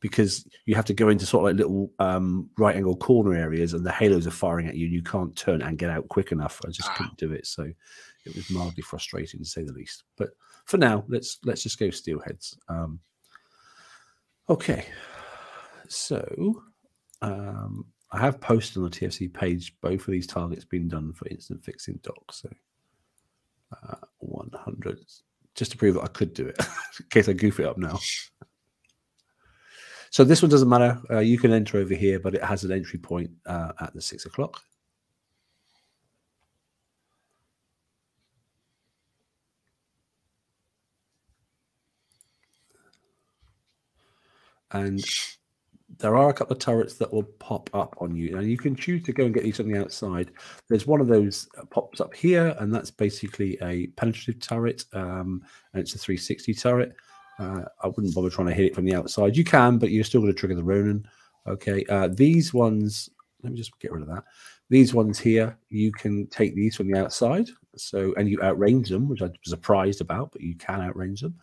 Because you have to go into sort of like little um, right angle corner areas, and the halos are firing at you, and you can't turn and get out quick enough. I just Ah. couldn't do it, so it was mildly frustrating to say the least. But for now, let's let's just go steelheads. Um, okay, so um, I have posted on the TFC page both of these targets being done for instant fixing docks. So uh, 100, just to prove that I could do it, in case I goof it up now. So this one doesn't matter. Uh, you can enter over here, but it has an entry point uh, at the six o'clock. And there are a couple of turrets that will pop up on you. And you can choose to go and get these on the outside. There's one of those pops up here, and that's basically a penetrative turret, um, and it's a 360 turret. Uh, I wouldn't bother trying to hit it from the outside. You can, but you're still going to trigger the Ronin. Okay, uh, these ones. Let me just get rid of that. These ones here, you can take these from the outside. So, and you outrange them, which I was surprised about, but you can outrange them.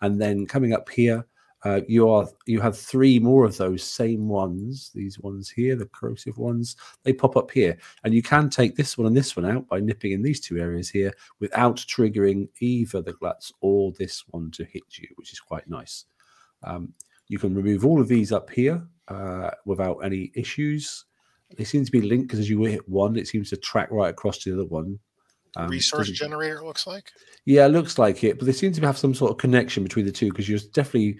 And then coming up here, uh, you are you have three more of those same ones. These ones here, the corrosive ones, they pop up here, and you can take this one and this one out by nipping in these two areas here without triggering either the gluts or this one to hit you, which is quite nice. Um, You can remove all of these up here uh, without any issues. They seem to be linked because as you hit one, it seems to track right across to the other one. Um, Resource generator looks like. yeah, it looks like it, but they seem to have some sort of connection between the two because you're definitely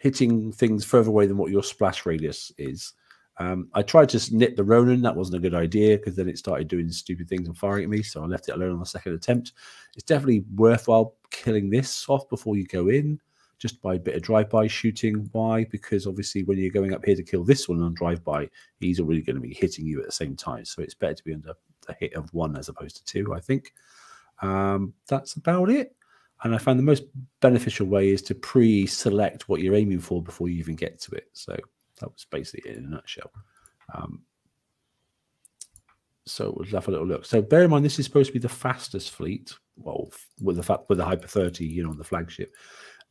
hitting things further away than what your splash radius is. Um, I tried to nip the Ronin. That wasn't a good idea because then it started doing stupid things and firing at me. So I left it alone on the second attempt. It's definitely worthwhile killing this off before you go in, just by a bit of drive-by shooting. Why? Because obviously when you're going up here to kill this one on drive-by, he's already going to be hitting you at the same time. So it's better to be under the hit of one as opposed to two. I think. Um, that's about it. And I find the most beneficial way is to pre-select what you're aiming for before you even get to it. So that was basically it in a nutshell. Um, so we'll have a little look. So bear in mind, this is supposed to be the fastest fleet. Well, with the fact with the Hyper 30, you know, on the flagship,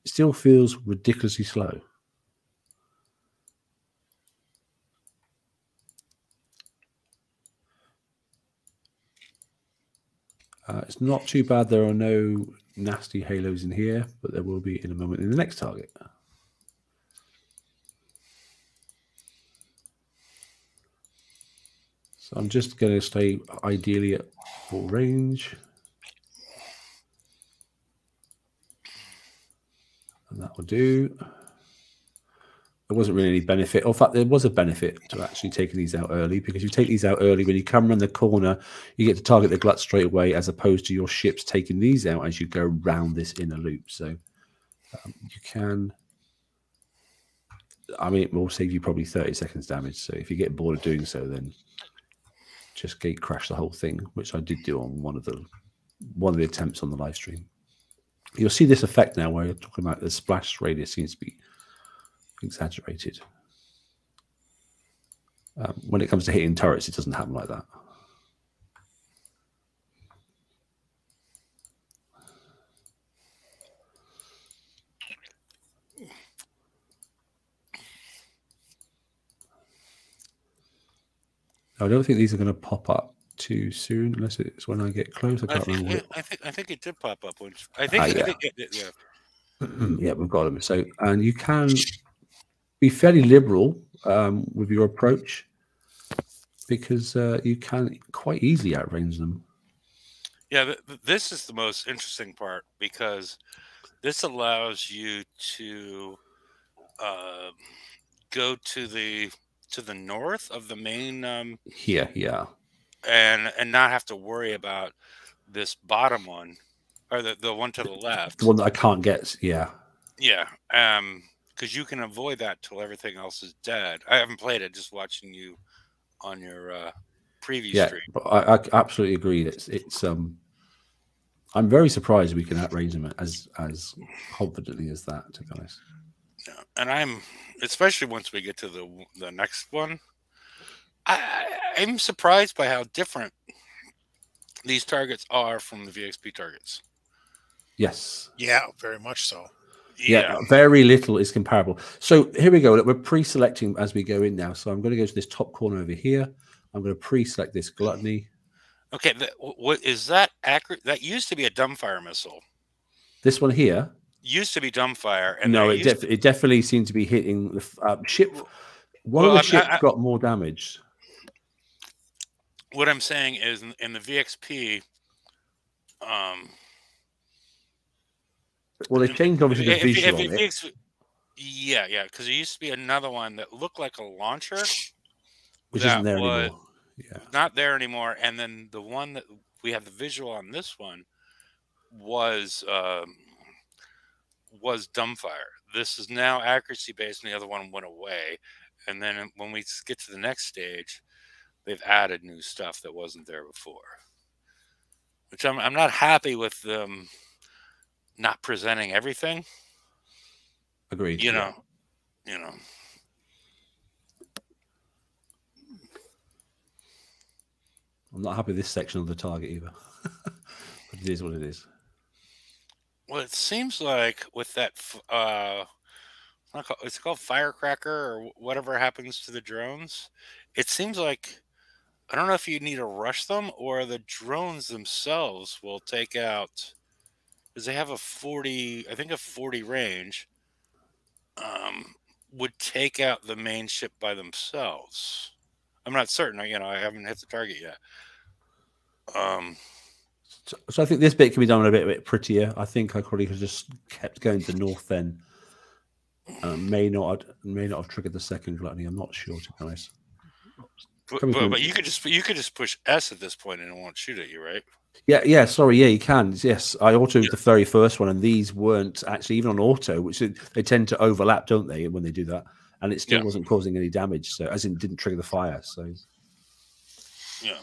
it still feels ridiculously slow. Uh, it's not too bad. There are no nasty halos in here, but there will be in a moment in the next target. So I'm just going to stay ideally at full range. And that will do. There wasn't really any benefit. In fact, there was a benefit to actually taking these out early because you take these out early, when you come around the corner, you get to target the glut straight away, as opposed to your ships taking these out as you go round this inner loop. So um, you can. I mean, it will save you probably 30 seconds damage. So if you get bored of doing so, then just gate crash the whole thing, which I did do on one of the one of the attempts on the live stream. You'll see this effect now where you're talking about the splash radius seems to be exaggerated. Um, when it comes to hitting turrets, it doesn't happen like that. I don't think these are going to pop up too soon, unless it's when I get close. I I can't think, remember. it, I think I think it did pop up once. I think, Ah, I yeah. it, it- yeah. Yeah, we've got them. So, and you can be fairly liberal um, with your approach because uh, you can quite easily outrange them. Yeah, th- th- this is the most interesting part because this allows you to uh, go to the to the north of the main um, Here, yeah. and and not have to worry about this bottom one or the, the one to the left. The one that I can't get, yeah. Yeah, um, because you can avoid that till everything else is dead. I haven't played it, just watching you on your uh, preview Yeah, stream. but I, I absolutely agree. It's it's um, I'm very surprised we can outrange them as as confidently as that. To be honest, Yeah, and I'm especially once we get to the the next one. I, I- I'm surprised by how different these targets are from the VXP targets. yes, Yeah, very much so. Yeah, very little is comparable. So here we go. Look, we're pre-selecting as we go in now. So I'm going to go to this top corner over here. I'm going to pre-select this gluttony. Okay. what is that accurate? That used to be a dumbfire missile. This one here. Used to be dumbfire, and no, it, def- it definitely seemed to be hitting the uh, ship. One Well, of the ships I- I- got more damage. what I'm saying is in, in the VXP, um, Well, they've changed obviously the if- if- visual if it. VX yeah, yeah, because there used to be another one that looked like a launcher, which isn't there was- anymore. Yeah. not there anymore. And then the one that we have the visual on this one was um, was dumbfire. This is now accuracy based, and the other one went away. And then when we get to the next stage, they've added new stuff that wasn't there before. Which I'm I'm not happy with them not presenting everything. Agreed. You know, you know. I'm not happy with this section of the target either. but it is what it is. Well, it seems like with that, uh, it's called firecracker or whatever happens to the drones. It seems like I don't know if you need to rush them or the drones themselves will take out because they have a 40, I think a 40 range. Um, would take out the main ship by themselves. I'm not certain. You know, I haven't hit the target yet. Um, So, so I think this bit can be done a bit, a bit prettier. I think I probably could have just kept going to north then. Uh, may not may not have triggered the second gluttony. I'm not sure to be honest. but, but, but you could just you could just push S at this point and it won't shoot at you, right? Yeah, yeah. Sorry, yeah, you can. Yes, I autoed the very first one, and these weren't actually even on auto, which they tend to overlap, don't they, when they do that? And it still Yeah. wasn't causing any damage, so as in didn't trigger the fire. So Yeah.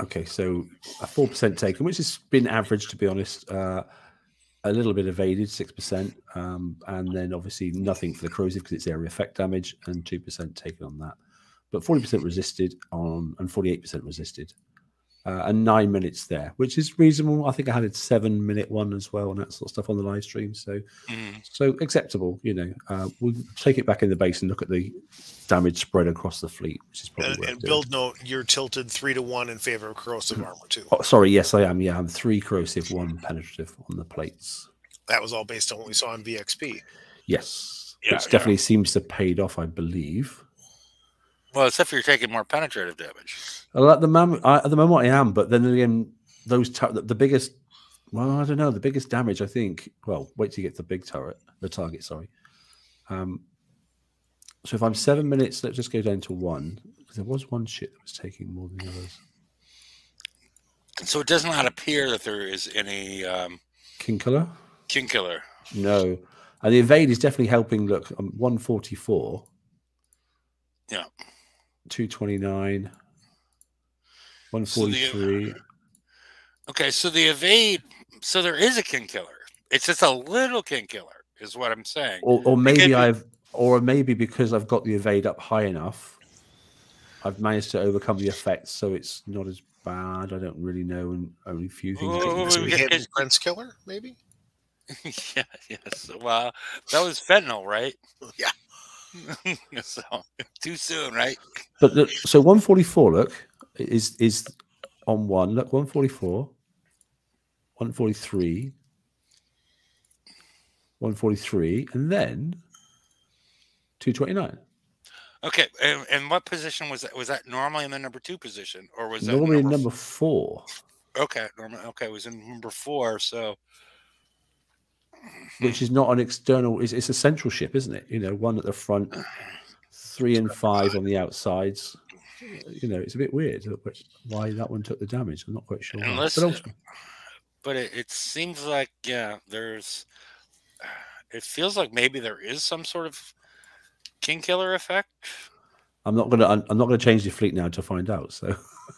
okay, so a four percent taken, which has been average to be honest. Uh, a little bit evaded, six percent, um, and then obviously nothing for the corrosive because it's area effect damage, and two percent taken on that. But forty percent resisted on, and forty-eight percent resisted, uh, and nine minutes there, which is reasonable. I think I had a seven-minute one as well, and that sort of stuff on the live stream. So, Mhm. so acceptable. You know, uh, we'll take it back in the base and look at the damage spread across the fleet, which is probably And, and build note, you're tilted three to one in favor of corrosive armor too. Oh, sorry, yes, I am. Yeah, I'm three corrosive, one penetrative on the plates. That was all based on what we saw in VXP. Yes, Yeah, which yeah. definitely seems to have paid off, I believe. Well, except for you're taking more penetrative damage. Well, at the moment, I, at the moment, I am, but then again, those the, the biggest. Well, I don't know. The biggest damage, I think. Well, wait till you get the big turret, the target. Sorry. Um. So if I'm seven minutes, let's just go down to one. There was one ship that was taking more than the others. So it does not appear that there is any um, King Killer? king killer. No. And the evade is definitely helping. Look, I'm 144. Yeah. 229. So the- 143. Okay, so the evade. So there is a king killer. It's just a little king killer, is what I'm saying. or, or maybe be- I've, or maybe because I've got the evade up high enough, I've managed to overcome the effects, so it's not as bad. I don't really know, and only a few things. Oh, getting through. Hidden Prince Killer, maybe? yeah, yes. Well, that was fentanyl, right? Yeah. so too soon, right? But look, so 144, look, is is on one. Look, 144, 143, 143, and then 229. Okay, and, and what position was that? Was that normally in the number two position, or was that Normally number number four, Okay, normal. Okay, it was in number four. So which is not an external. It's, it's a central ship, isn't it? You know, one at the front, three and five on the outsides. You know, it's a bit weird why that one took the damage. I'm not quite sure. Unless- But also- but it, it seems like yeah, there's. It feels like maybe there is some sort of king killer effect. I'm not gonna. I'm not gonna change the fleet now to find out. So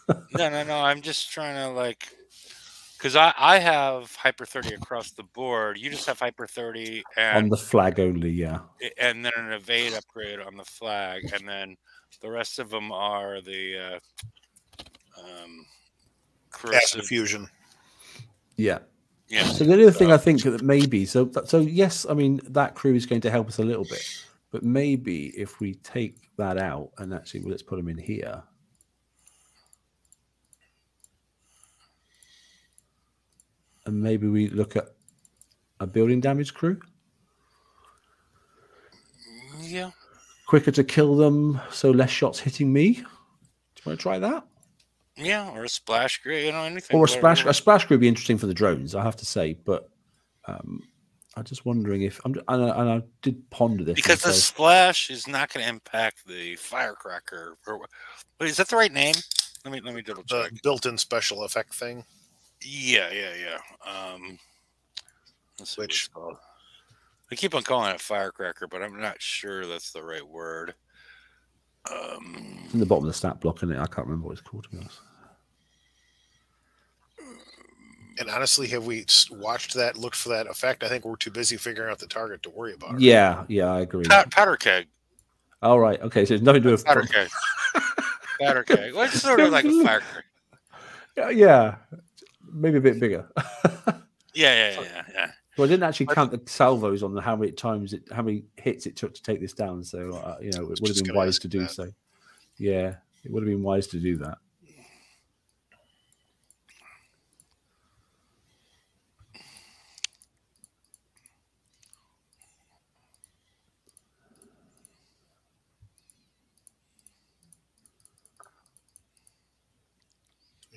no, no, no. I'm just trying to like, because I I have hyper thirty across the board. You just have hyper thirty on and the flag only, yeah. and then an evade upgrade on the flag, and then the rest of them are the uh, um, Acid fusion. Yeah. Yeah, So the other thing I think that maybe so so yes, I mean that crew is going to help us a little bit, but maybe if we take that out and actually well, let's put them in here. And maybe we look at a building damage crew. yeah. Quicker to kill them, so less shots hitting me. Do you want to try that? Yeah, or a splash crew, you know, anything. Or a splash you a splash crew would be interesting for the drones, I have to say. But um, I'm just wondering if I'm and I, and I did ponder this because the myself. splash is not going to impact the firecracker. Or wha- but is that the right name? Let me let me double The check. built-in special effect thing. Yeah, yeah, yeah. Um, let's see Which- I keep on calling it firecracker, but I'm not sure that's the right word. Um, in the bottom of the stat block, is it? I can't remember what it's called to be honest. And honestly, have we watched that, looked for that effect? I think we're too busy figuring out the target to worry about it. Yeah, yeah, I agree. pow- powder keg. All right, okay, so it's nothing to do with Powder keg. powder keg. Well, it's sort of like a firecracker. Yeah, yeah, maybe a bit bigger. Yeah, yeah, yeah, yeah. well, I didn't actually count the salvos on the how many times it, how many hits it took to take this down. So uh, you know, it would have been wise to do that. so. Yeah, it would have been wise to do that.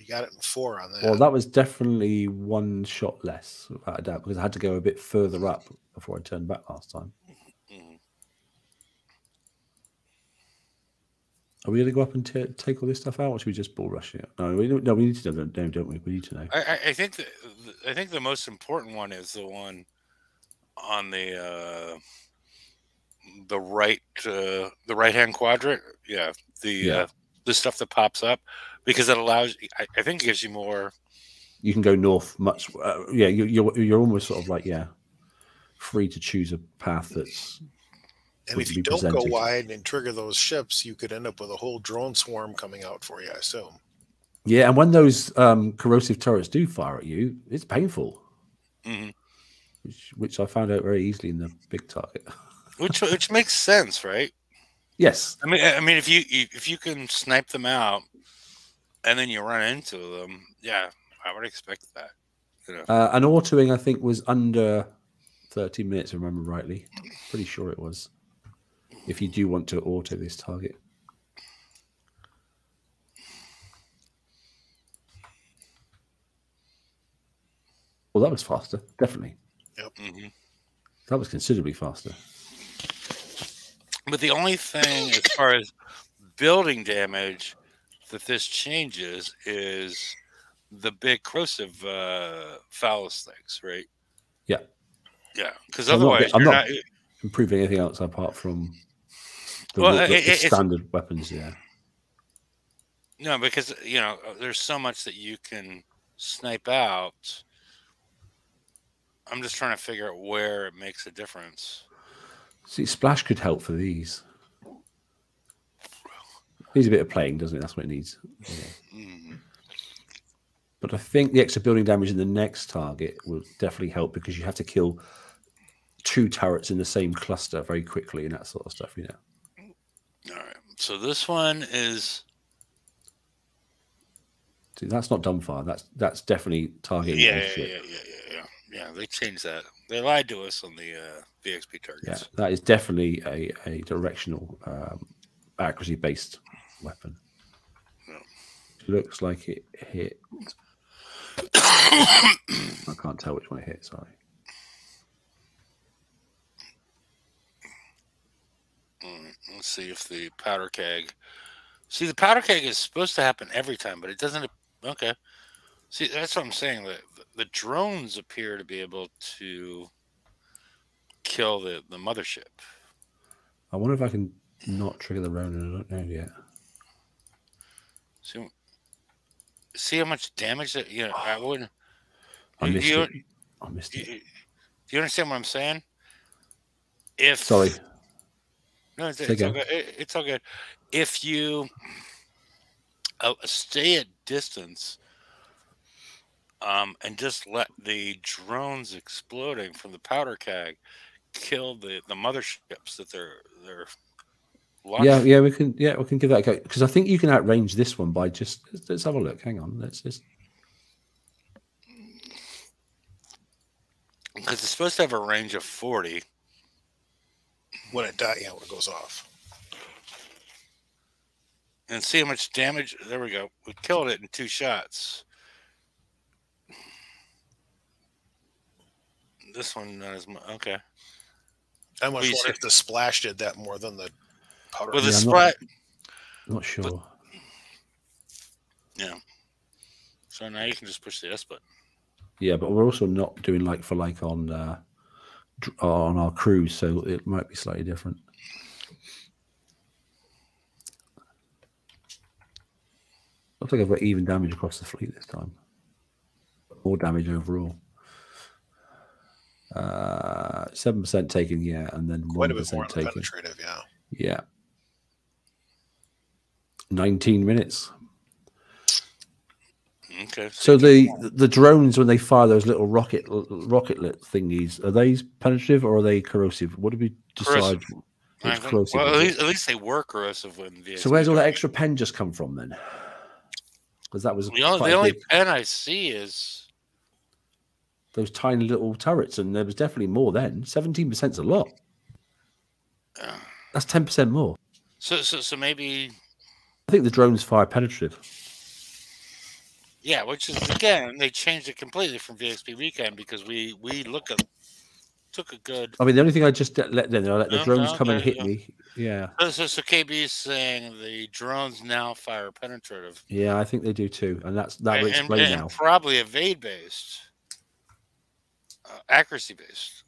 Got it in four on that. Well, that was definitely one shot less, without a doubt, because I had to go a bit further up before I turned back last time. Mhm. Are we going to go up and ta take all this stuff out, or should we just bull rush it? No, we. No, we need to know, don't don't we? We need to know. I, I- I think the, I think the most important one is the one on the uh, the right uh, the right hand quadrant. Yeah, the Yeah. Uh, the stuff that pops up because it allows. I, I think it gives you more. You can go north much. Uh, yeah, you, you're you're almost sort of like yeah, free to choose a path that's and if you don't go wide and trigger those ships, you could end up with a whole drone swarm coming out for you. I assume. yeah. And when those um, corrosive turrets do fire at you, it's painful, Mhm. which which I found out very easily in the big target. Which which makes sense, right? yes, I mean, I mean, if you if you can snipe them out, and then you run into them, yeah, I would expect that. You know, uh, and autoing I think was under thirty minutes, if I remember rightly. Pretty sure it was. If you do want to auto this target. Well, that was faster, definitely. Mhm. That was considerably faster. But the only thing as far as building damage that this changes is the big corrosive uh, phallus things, right? Yeah. Yeah, because I'm not otherwise I'm not- not. Improving anything else apart from the, Well, the- the it- standard weapons, yeah. No, because you know uh, there's so much that you can snipe out. I'm just trying to figure out where it makes a difference. See, splash could help for these. Needs a bit of playing, doesn't it? That's what it needs. Mm. But I think the extra building damage in the next target will definitely help because you have to kill two turrets in the same cluster very quickly and that sort of stuff. You know, All right. So this one is See, that's not dumbfire. That's that's definitely targeting. yeah, yeah, yeah, yeah, yeah, yeah. Yeah, they changed that. They lied to us on the uh, VXP Yeah, that is definitely a, a directional um, accuracy based weapon. Looks like it hit. I can't tell which one it hit. Sorry. Mm, Let's see if the powder keg. See, the powder keg is supposed to happen every time, but it doesn't. Okay. See, that's what I'm saying. The the drones appear to be able to kill the the mothership. I wonder if I can not trigger the Ronin. I don't know yet. See, see how much damage that you know. I wouldn't. I missed you, it. I missed you- it. you- do you understand what I'm saying? If Sorry. No, it's, it's all good. It- it's all good. If you uh, stay at distance um, and just let the drones exploding from the powder keg kill the, the motherships that they're they're launching. Yeah, yeah, we can. Yeah, we can give that a go because I think you can outrange this one by just. Let's, let's have a look. Hang on. Let's just. because it's supposed to have a range of 40 When it die, yeah, when it goes off. and see how much damage. There we go. We killed it in two shots. This one not as much. Okay. I much you wonder if the splash did that more than the powder. Well, the Yeah, I'm not- Not sure. Yeah. So now you can just push the S button. Yeah, but we're also not doing like for like on uh, on our crews, so it might be slightly different. Looks like I've got even damage across the fleet this time. More damage overall. Uh, Seven percent taken, yeah, and then quite one a bit more on taken. penetrative, yeah. Yeah. 19 minutes. Okay. So the the drones when they fire those little rocket rocketlet thingies, are they penetrative or are they corrosive? What did we decide? Corrosive. Think- corrosive well, at least, at least they were corrosive when the. So where's all that extra pen just come from then? Because that was The only, the only pen I see is those tiny little turrets, and there was definitely more then. Seventeen percent's a lot. uh, That's ten percent more. so so so maybe I think the drones fire penetrative. Yeah, which is again they changed it completely from VXP weekend because we we look at took a good. I mean, the only thing I just let them, I let the No, drones no, come and hit me. Yeah, So, so, KB is saying the drones now fire penetrative yeah, I think they do too, and that's that and, explain and now. probably evade based, uh, accuracy based.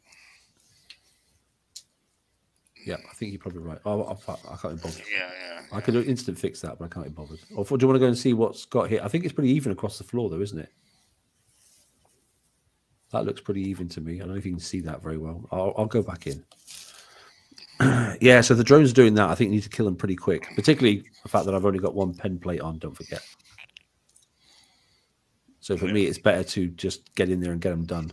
Yeah, I think you're probably right. Oh, I, I can't be bothered. Yeah, yeah. I could instant fix that, but I can't be bothered. Or do you want to go and see what's got here? I think it's pretty even across the floor, though, isn't it? That looks pretty even to me. I don't know if you can see that very well. I'll, I'll go back in. yeah, so the drone's doing that. I think you need to kill them pretty quick, particularly the fact that I've only got one pen plate on. Don't forget. So for me, it's better to just get in there and get them done.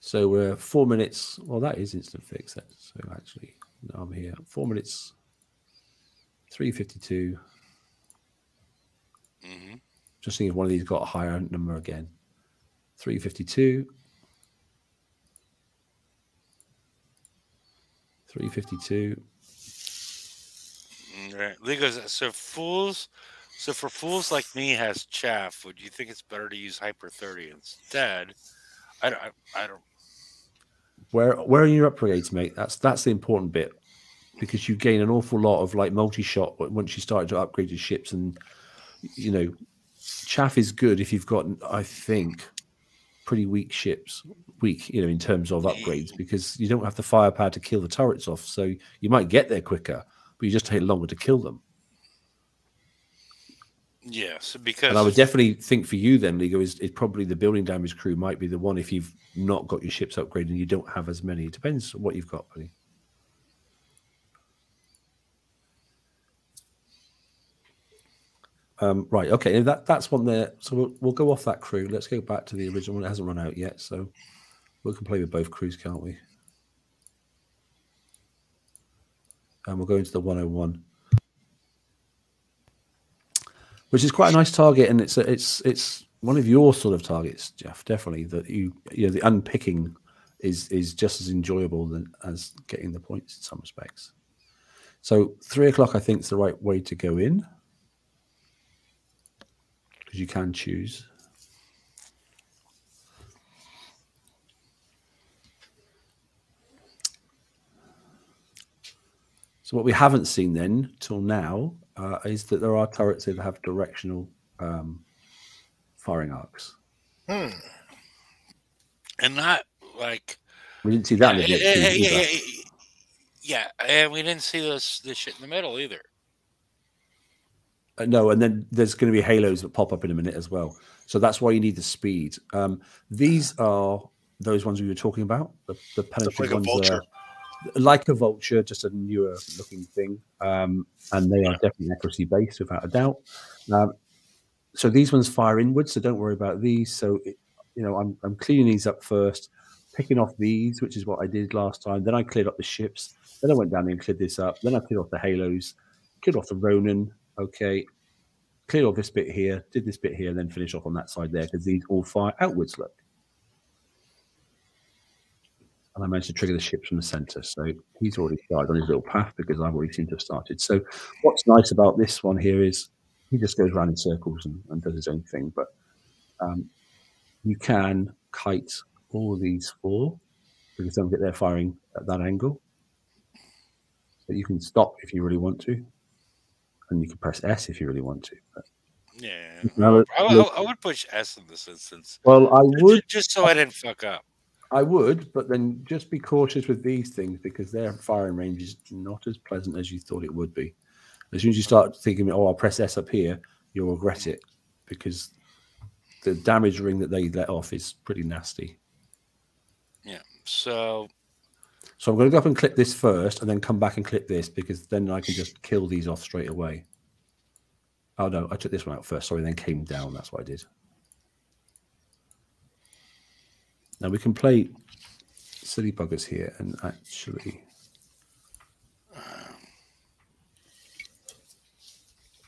So we're four minutes. Well, that is instant fix. That so actually, no, I'm here. Four minutes. Three fifty-two. hmm Just seeing if one of these got a higher number again. Three fifty-two. Three fifty-two. Right. Lee goes, so fools, so for fools like me has chaff, would you think it's better to use Hyper 30 instead? I don't, I, I don't, Where where are your upgrades, mate? That's that's the important bit because you gain an awful lot of like multi-shot once you start to upgrade your ships, and you know, chaff is good if you've got, I think, pretty weak ships. Weak, you know, in terms of upgrades because you don't have the firepower to kill the turrets off. So you might get there quicker, but you just take longer to kill them. Yes, because And I would definitely think for you then, Ligo, is, is probably the building damage crew might be the one if you've not got your ships upgraded and you don't have as many. It depends what you've got, buddy. Um, right, okay, that that's one there. So we'll, we'll go off that crew. Let's go back to the original one. It hasn't run out yet, so we can play with both crews, can't we? And we'll go into the 101 which is quite a nice target, and it's it's it's one of your sort of targets, Jeff. Definitely that you you know the unpicking is is just as enjoyable than as getting the points in some respects. So three o'clock, I think, is the right way to go in because you can choose. So what we haven't seen then till now uh, is that there are turrets that have directional um, firing arcs. Hmm. and not like, We didn't see that in the yeah, yeah, yeah, yeah, and we didn't see this this shit in the middle either. Uh, no, and then there's going to be halos that pop up in a minute as well. So that's why you need the speed. Um, these are those ones we were talking about. The, the penetrative like a ones vulture. are like a vulture, just a newer looking thing, um, and they are definitely accuracy based without a doubt. Um, so these ones fire inwards, so don't worry about these. So it, you know, I'm I'm cleaning these up first, picking off these, which is what I did last time. Then I cleared up the ships. Then I went down and cleared this up. Then I cleared off the halos, cleared off the Ronin. Okay, cleared off this bit here, did this bit here, and then finish off on that side there because these all fire outwards. Look, and I managed to trigger the ships from the center. So he's already started on his little path because I've already seemed to have started. So what's nice about this one here is he just goes around in circles and, and does his own thing. But um, you can kite all of these four because they don't get their firing at that angle. So you can stop if you really want to, and you can press S if you really want to. But, Yeah, I, I, I would push S in this instance, well, I Ju- would just so I didn't fuck up. I would, but then just be cautious with these things because their firing range is not as pleasant as you thought it would be. As soon as you start thinking, "Oh, I'll press S up here," you'll regret it because the damage ring that they let off is pretty nasty. Yeah. So So I'm going to go up and click this first, and then come back and click this because then I can just kill these off straight away. Oh no, I took this one out first. Sorry, then came down. That's what I did. Now we can play silly buggers here and actually.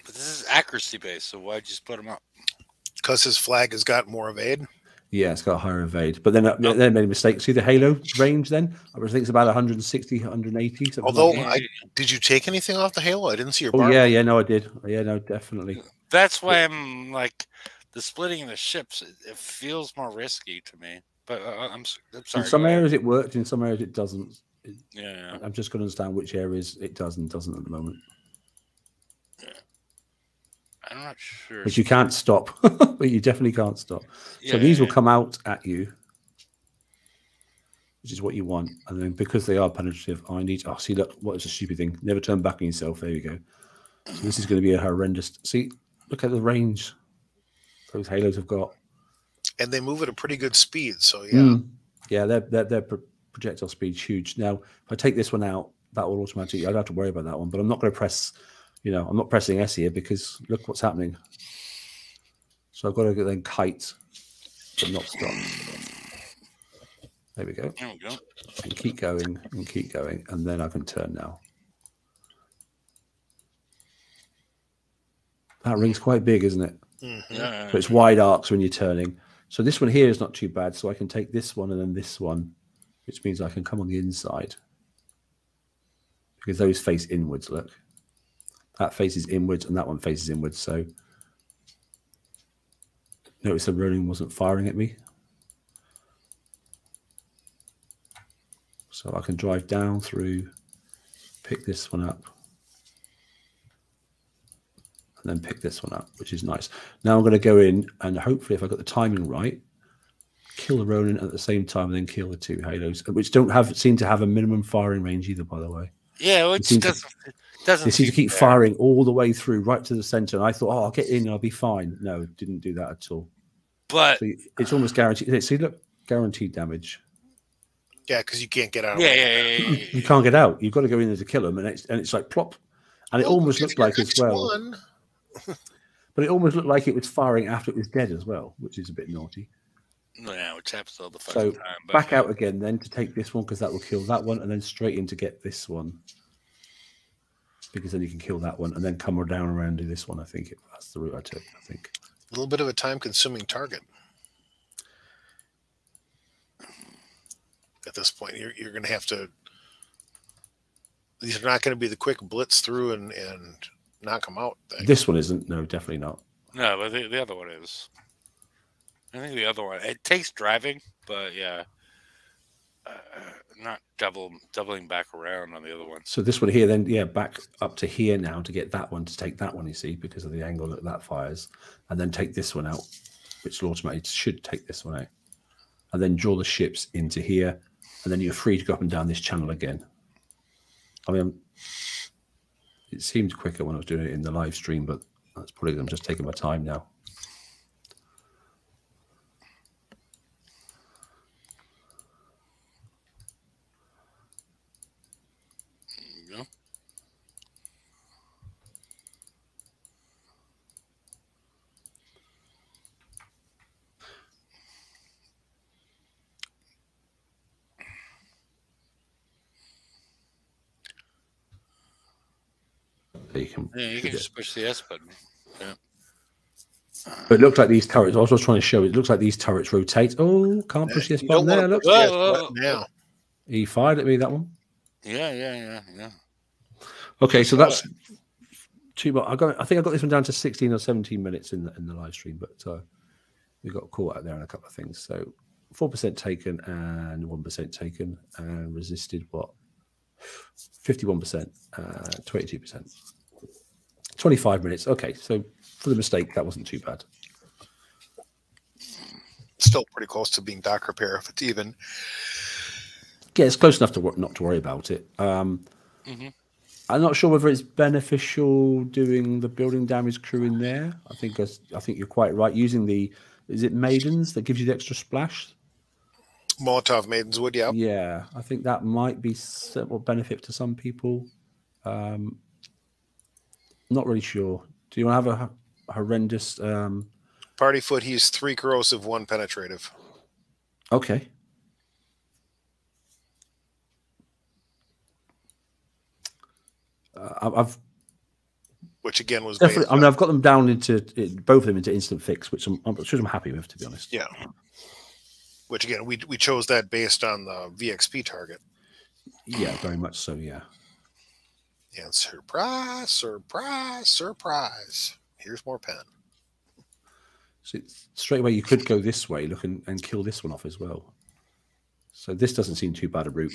but this is accuracy based, so why'd you split them up? Because his flag has got more evade. Yeah, it's got a higher evade. But then uh, they made a mistake. See the Halo range then? I think it's about 160, 180. something like Although. I, did you take anything off the Halo? I didn't see your Oh bar. yeah, yeah, no, I did. Yeah, no, definitely. That's why I'm like the splitting of the ships. It, it feels more risky to me. But uh, I'm, I'm sorry. in some areas it worked, in some areas it doesn't. Yeah, yeah. I'm just going to understand which areas it does and doesn't at the moment. Yeah. I'm not sure. But you can't stop. but you definitely can't stop. So Yeah, these will come out at you, which is what you want. And then because they are penetrative, I need. Oh, see, look, what is a stupid thing? Never turn back on yourself. There you go. So this is going to be a horrendous. See, look at the range those halos have got. And they move at a pretty good speed. So, yeah. Mm. Yeah, their their, their pro- projectile speed's huge. Now, if I take this one out, that will automatically. I don't have to worry about that one. But I'm not going to press. You know, I'm not pressing S here because look what's happening. So I've got to then kite, but not stop. There we go. There we go. And keep going and keep going, and then I can turn now. That ring's quite big, isn't it? Mhm. Yeah, But it's wide arcs when you're turning. So this one here is not too bad. So I can take this one and then this one, which means I can come on the inside. Because those face inwards, look. That faces inwards and that one faces inwards. So notice the Ronin wasn't firing at me. So I can drive down through, pick this one up, and then pick this one up, which is nice. Now I'm going to go in and hopefully, if I got the timing right, kill the Ronin at the same time, and then kill the two Halos, which don't have seem to have a minimum firing range either. By the way, yeah, which seems to- doesn't doesn't they seem to keep fair. firing all the way through, right to the center. And I thought, oh, I'll get in, I'll be fine. No, didn't do that at all. But So it's almost guaranteed. See, look, guaranteed damage. Yeah, because you can't get out yeah, yeah, yeah, yeah, yeah, You can't get out. You've got to go in there to kill them, and it's and it's like plop, and it Oh, almost get looked like as well. one. But it almost looked like it was firing after it was dead as well, which is a bit naughty. Yeah, which happens all the So time. But back out again then to take this one because that will kill that one, and then straight in to get this one because then you can kill that one, and then come down around and do this one. I think that's the route I took. I think. A little bit of a time consuming target. At this point, you're, you're going to have to. These are not going to be the quick blitz through and, and knock them out. Thing. This one isn't. No, definitely not. no, but the, the other one is. I think the other one it takes driving, but yeah, uh, not double doubling back around on the other one. So this one here, then yeah, back up to here now to get that one to take that one. You see, because of the angle that that fires, and then take this one out, which will automatically should take this one out, and then draw the ships into here, and then you're free to go up and down this channel again. I mean, it seemed quicker when I was doing it in the live stream, but that's probably I'm just taking my time now. You know? So you can, Yeah, you can just push the S button. Yeah. but it looks like these turrets. I was trying to show. It looks like these turrets rotate. Oh, can't push this button there. Look, push that button now. he fired at me that one. Yeah, yeah, yeah, yeah. Okay, so that's two more. I got. I think I got this one down to sixteen or seventeen minutes in the in the live stream, but uh, we got caught out there on a couple of things. So four percent taken and one percent taken, and resisted what? Fifty-one percent, uh, twenty-two percent, twenty-five minutes. Okay, so for the mistake, that wasn't too bad. Still pretty close to being dock repair if it's even. Yeah, it's close enough to wor- not to worry about it. Um, Mhm. I'm not sure whether it's beneficial doing the building damage crew in there. I think as- I think you're quite right. Using the is it maidens that gives you the extra splash? Molotov Maidens would, yeah. Yeah, I think that might be somewhat benefit to some people. Um, not really sure. Do you want to have a horrendous? Um, Party foot, he's three corrosive, one penetrative. okay. Uh, I've which again was Definitely. I mean, I've got them down into it, both of them into instant fix, which I'm, I'm which I'm happy with, to be honest. yeah. Which again, we we chose that based on the VXP target. Yeah, very much so. Yeah. And surprise, surprise, surprise. Here's more pen. So straight away, you could go this way, look and, and kill this one off as well. So this doesn't seem too bad a route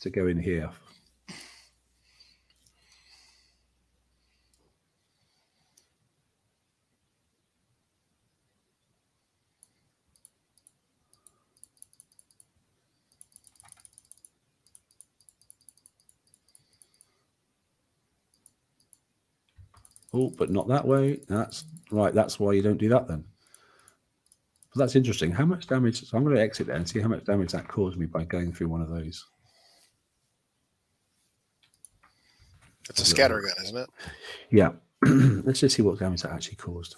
to go in here. Oh, but not that way. That's right. That's why you don't do that then. But that's interesting. How much damage? So I'm going to exit there and see how much damage that caused me by going through one of those. It's a scatter gun, isn't it? Yeah. Let's just see what damage that actually caused.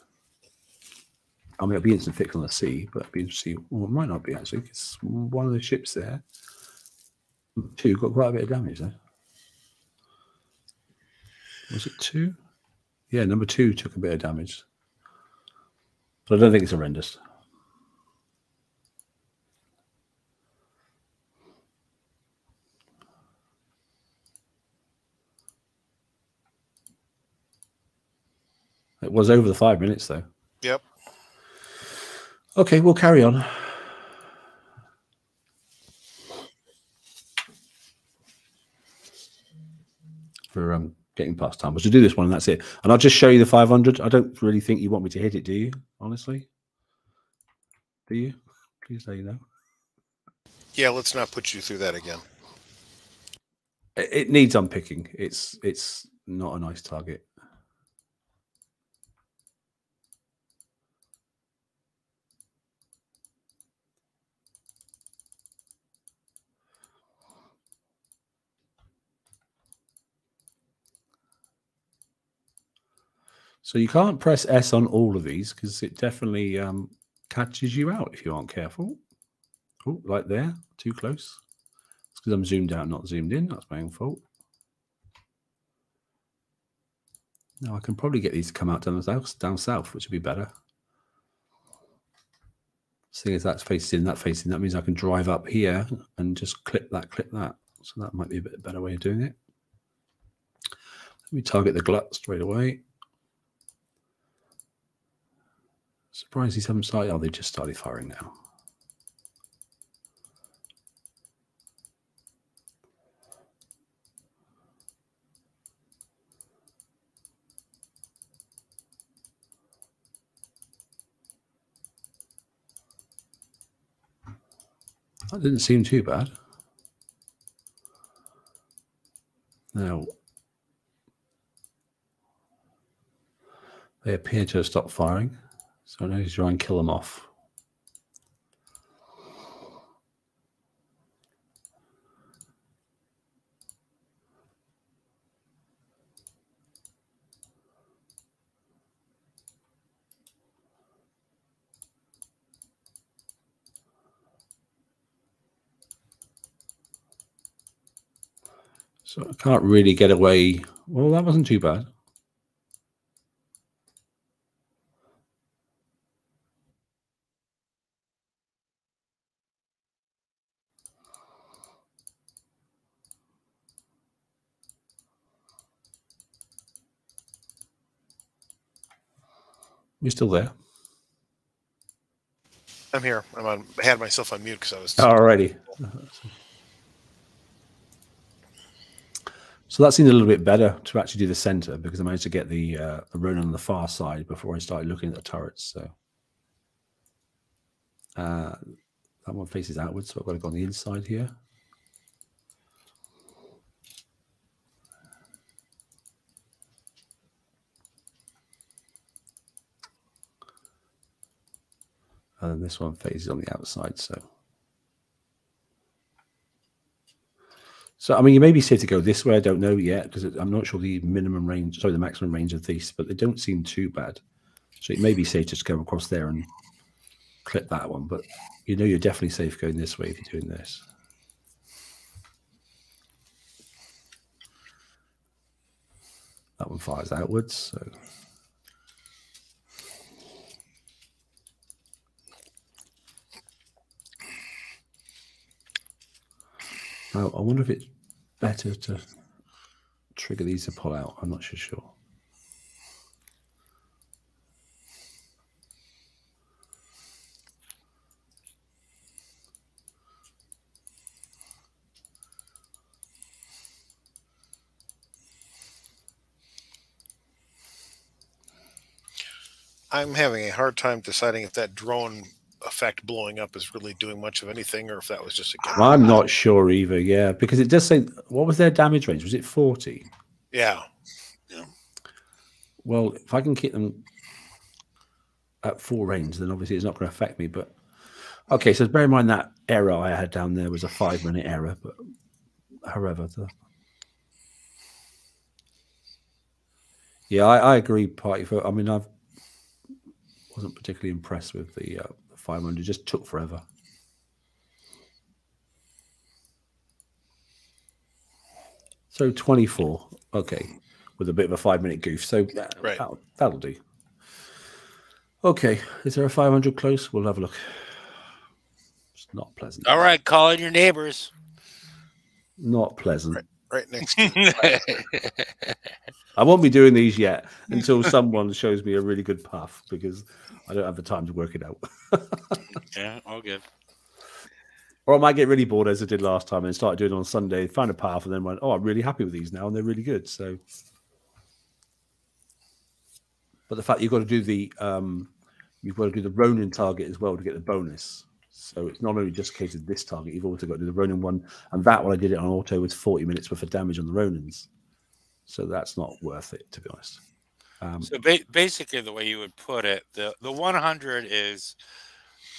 I mean, it'll be instant fix on the sea, but it'll be interesting. Well, it might not be actually, because one of the ships there, two, got quite a bit of damage there. Was it two? Yeah, number two took a bit of damage. But I don't think it's horrendous. It was over the five minutes though. Yep. Okay, we'll carry on. For um, getting past time, was to do this one, and that's it. And I'll just show you the 500. I don't really think you want me to hit it, do you? Honestly, do you? Please let you know. Yeah, let's not put you through that again. It, it needs unpicking. It's it's not a nice target. So you can't press S on all of these because it definitely um, catches you out if you aren't careful. Oh, like there, too close. It's because I'm zoomed out, not zoomed in. That's my own fault. Now I can probably get these to come out down south, down south, which would be better. Seeing as that's facing that facing, that means I can drive up here and just clip that, clip that. So that might be a bit better way of doing it. Let me target the glut straight away. Surprised these haven't started. Oh, they just started firing now. That didn't seem too bad. Now, they appear to have stopped firing. So now he's trying and kill them off. So I can't really get away. Well, that wasn't too bad. You're still there. I'm here. I'm on. I had myself on mute because I was. Alrighty. So that seemed a little bit better to actually do the center because I managed to get the uh, the Ronin on the far side before I started looking at the turrets. So uh, that one faces outwards, so I've got to go on the inside here. And this one phases on the outside, so. So, I mean, you may be said to go this way. I don't know yet because I'm not sure the minimum range, sorry, the maximum range of these, but they don't seem too bad. So it may be safe to just go across there and clip that one. But you know, you're definitely safe going this way if you're doing this. That one fires outwards. So Now, I wonder if it's better to trigger these to pull out. I'm not so sure. I'm having a hard time deciding if that drone effect blowing up is really doing much of anything or if that was just a gimmick. I'm not sure either. Yeah, because it does say what was their damage range? Was it 40? Yeah. Yeah. Well, if I can keep them at full range, then obviously it's not going to affect me. But okay, so bear in mind that error I had down there was a five minute error. But however, the yeah, I, I agree. Party for I mean, I wasn't particularly impressed with the, uh, the 500. Just took forever. So 24. Okay with a bit of a five minute goof. So uh, Right. that'll, that'll do. Okay, is there a 500 close? We'll have a look. It's not pleasant. All right, call in your neighbors. Not pleasant. Right next to I won't be doing these yet until someone shows me a really good path because I don't have the time to work it out. yeah, all good. Or I might get really bored as I did last time and start doing it on Sunday, find a path, and then went, oh, I'm really happy with these now, and they're really good. So, but the fact you've got to do the um, you've got to do the Ronin target as well to get the bonus. So it's not only just a case of this target, you've also got to do the Ronin one, and that one I did it on auto was 40 minutes worth of damage on the Ronins. So that's not worth it, to be honest. Um, So ba- basically, the way you would put it, the the 100 is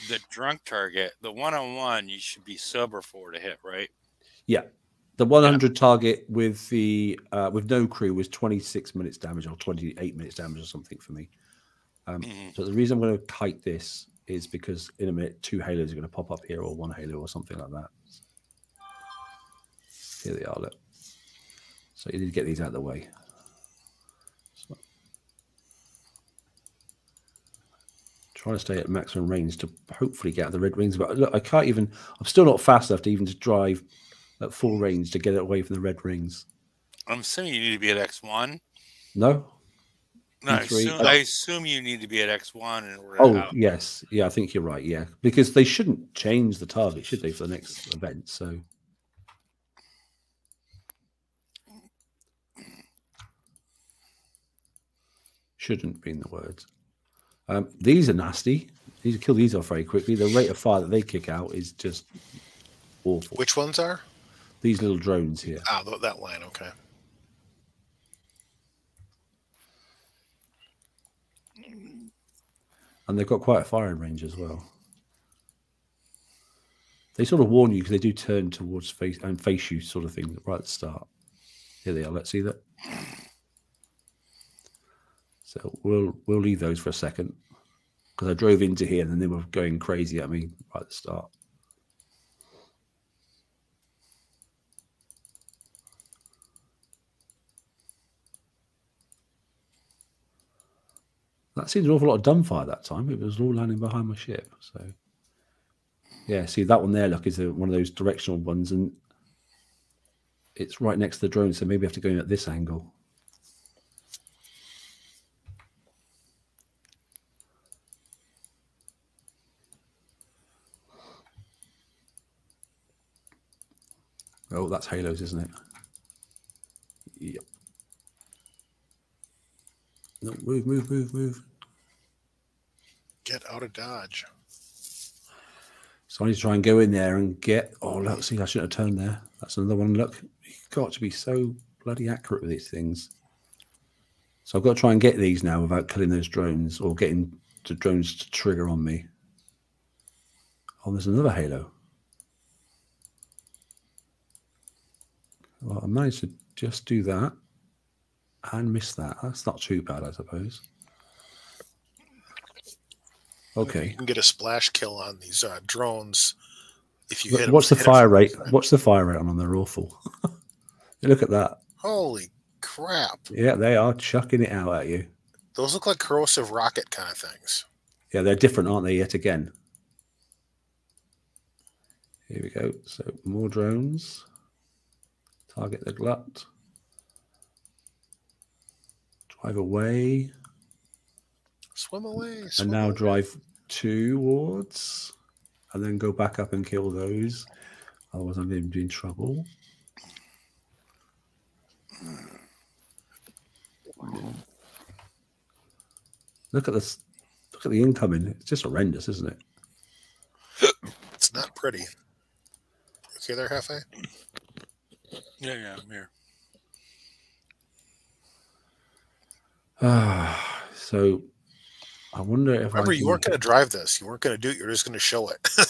the drunk target. The one-on-one you should be sober for to hit, right? Yeah, the 100 target with the uh, with no crew was 26 minutes damage or 28 minutes damage or something for me. Um, Mhm. So the reason I'm going to kite this is because in a minute two halos are going to pop up here or one halo or something like that. Here they are. Look. So you need to get these out of the way. So- Trying to stay at maximum range to hopefully get out the red rings. But look, I can't even. I'm still not fast enough to even to drive at full range to get it away from the red rings. I'm assuming you need to be at X1. No. No, I E3. assume, I assume you need to be at X1 in order. Oh to out. yes, yeah. I think you're right. Yeah, because they shouldn't change the target, should they, for the next event? So. Shouldn't be in the words. Um, these are nasty. These kill these off very quickly. The rate of fire that they kick out is just awful. which ones are? These little drones here. Ah, that line. Okay. And they've got quite a firing range as well. They sort of warn you because they do turn towards face and face you, sort of thing, right at the start. Here they are. Let's see that. So we'll we'll leave those for a second because I drove into here and then they were going crazy at me right at the start. That seems an awful lot of dumbfire that time. It was all landing behind my ship. So, yeah, see that one there. Look, is a, one of those directional ones, and it's right next to the drone. So maybe I have to go in at this angle. Oh, that's halos, isn't it? Yep. No, move, move, move, move. Get out of dodge. So I need to try and go in there and get. Oh, look, see, I shouldn't have turned there. That's another one. Look, you've got to be so bloody accurate with these things. So I've got to try and get these now without killing those drones or getting the drones to trigger on me. Oh, there's another halo. Well, I managed to just do that and miss that. That's not too bad, I suppose. Okay. You can get a splash kill on these uh, drones if you hit what's the hit fire rate? What's the fire rate on them? They're awful. Look at that. Holy crap! Yeah, they are chucking it out at you. Those look like corrosive rocket kind of things. Yeah, they're different, aren't they? Yet again. Here we go. So more drones. Target the glut. Drive away. Swim away. and now away. drive towards and then go back up and kill those. Otherwise, I'm going to be in trouble. Look at this. Look at the incoming. It's just horrendous, isn't it? It's not pretty. Okay, there, halfway. Yeah, yeah, I'm here. Ah, so I wonder if Remember, I you can- weren't going to drive this. You weren't going to do it. You're just going to show it.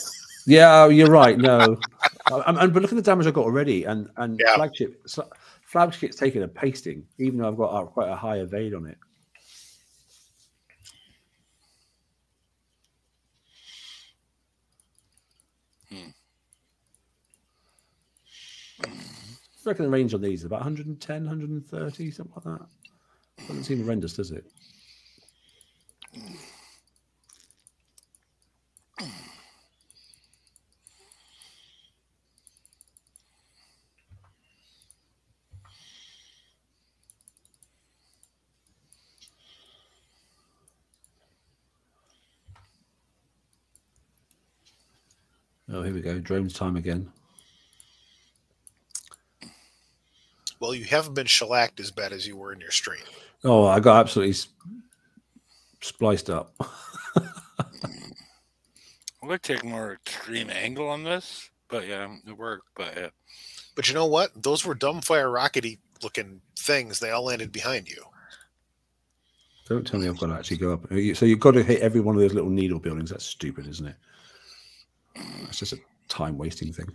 Yeah, oh, you're right. No, I'm, I'm- but look at the damage I got already, and and Yeah. flagship so- flagship's taking a pasting, even though I've got uh, quite a high evade on it. I reckon the range on these is about 110, 130, something like that. Doesn't seem horrendous, does it? Oh, here we go. Drones time again. Well, you haven't been shellacked as bad as you were in your stream. Oh, I got absolutely spliced up. I'm gonna take a more extreme angle on this, but yeah, it worked. But yeah, But you know what? Those were dumbfire rockety looking things. They all landed behind you. Don't tell me I've got to actually go up. Uh, so you've got to hit every one of those little needle buildings. That's stupid, isn't it? It's just a time wasting thing.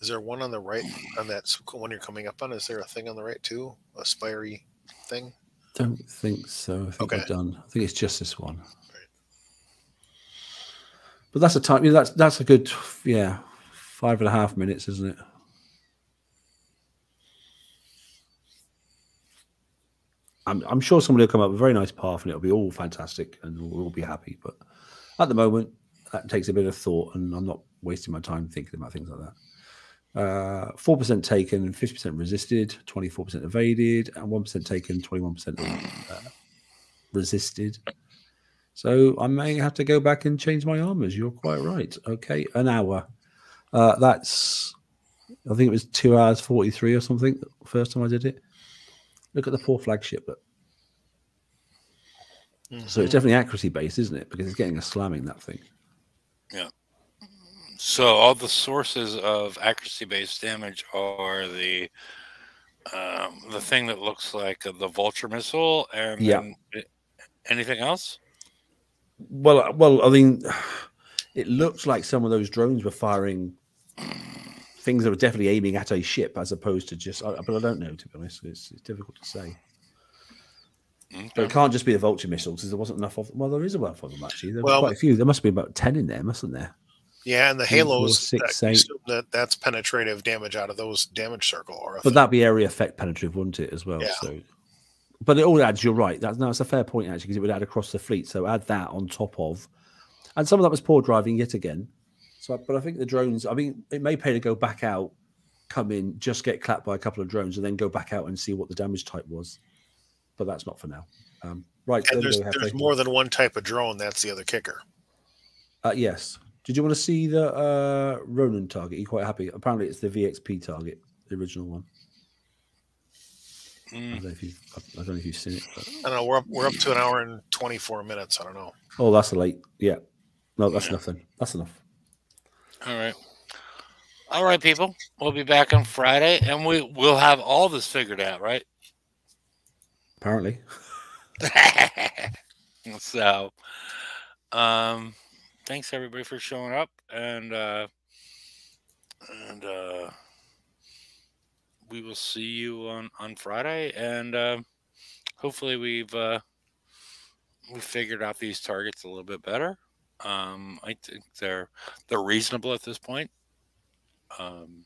Is there one on the right on that one you're coming up on? Is there a thing on the right too? A spiry thing? Don't think so. I think Okay. I've done. I think it's just this one. But that's a time. yeah, That's that's a good. Yeah, five and a half minutes, isn't it? I'm, I'm sure somebody will come up with a very nice path and it'll be all fantastic and we'll all be happy. But at the moment, that takes a bit of thought and I'm not wasting my time thinking about things like that. Uh, 4% taken, 50% resisted, 24% evaded, and 1% taken, 21% uh, resisted. So I may have to go back and change my armors. You're quite right. Okay, an hour. Uh, that's, I think it was two hours 43 or something, the first time I did it. Look at the poor flagship. But, so it's definitely accuracy based, isn't it? Because it's getting a slamming, that thing. So all the sources of accuracy-based damage are the um, the thing that looks like the vulture missile, and Yeah. anything else? Well, uh, well, I mean, it looks like some of those drones were firing things that were definitely aiming at a ship as opposed to just. But I don't know, to be honest. It's, it's difficult to say. But it can't just be the vulture missiles because there wasn't enough of. Well, there is enough of them actually. There were Well- quite a few. There must be about ten in there, mustn't there? Yeah, and the halos six, that, eight. That, that's penetrative damage out of those damage circle. Or But that'd be area effect penetrative, wouldn't it, as well? Yeah. So, but it all adds. You're right. That's no, it's a fair point actually, because it would add across the fleet. So add that on top of, and some of that was poor driving yet again. So, but I think the drones. I mean, it may pay to go back out, come in, just get clapped by a couple of drones, and then go back out and see what the damage type was. But that's not for now. Um, right. and there's, go, we have there's more than one type of drone. That's the other kicker. Uh, yes. Did you want to see the uh, Ronin target? You quite happy? Apparently, it's the VXP target, the original one. I Mm, don't know if you've, I don't know if you've seen it. But... I don't know. We're up, we're up to an hour and 24 minutes. I don't know. Oh, that's a late. Yeah. No, that's Yeah. nothing. That's enough. all right. All right, people. We'll be back on Friday, and we, we will have all this figured out, right? Apparently. so, um, thanks everybody for showing up, and uh, and uh, we will see you on on Friday, and uh, hopefully we've uh, we figured out these targets a little bit better. Um, I think they're they're reasonable at this point. Um,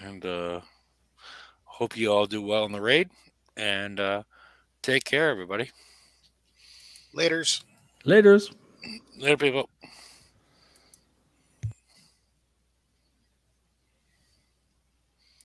and uh, hope you all do well in the raid, and uh, take care, everybody. Laters. Laters. Later, people.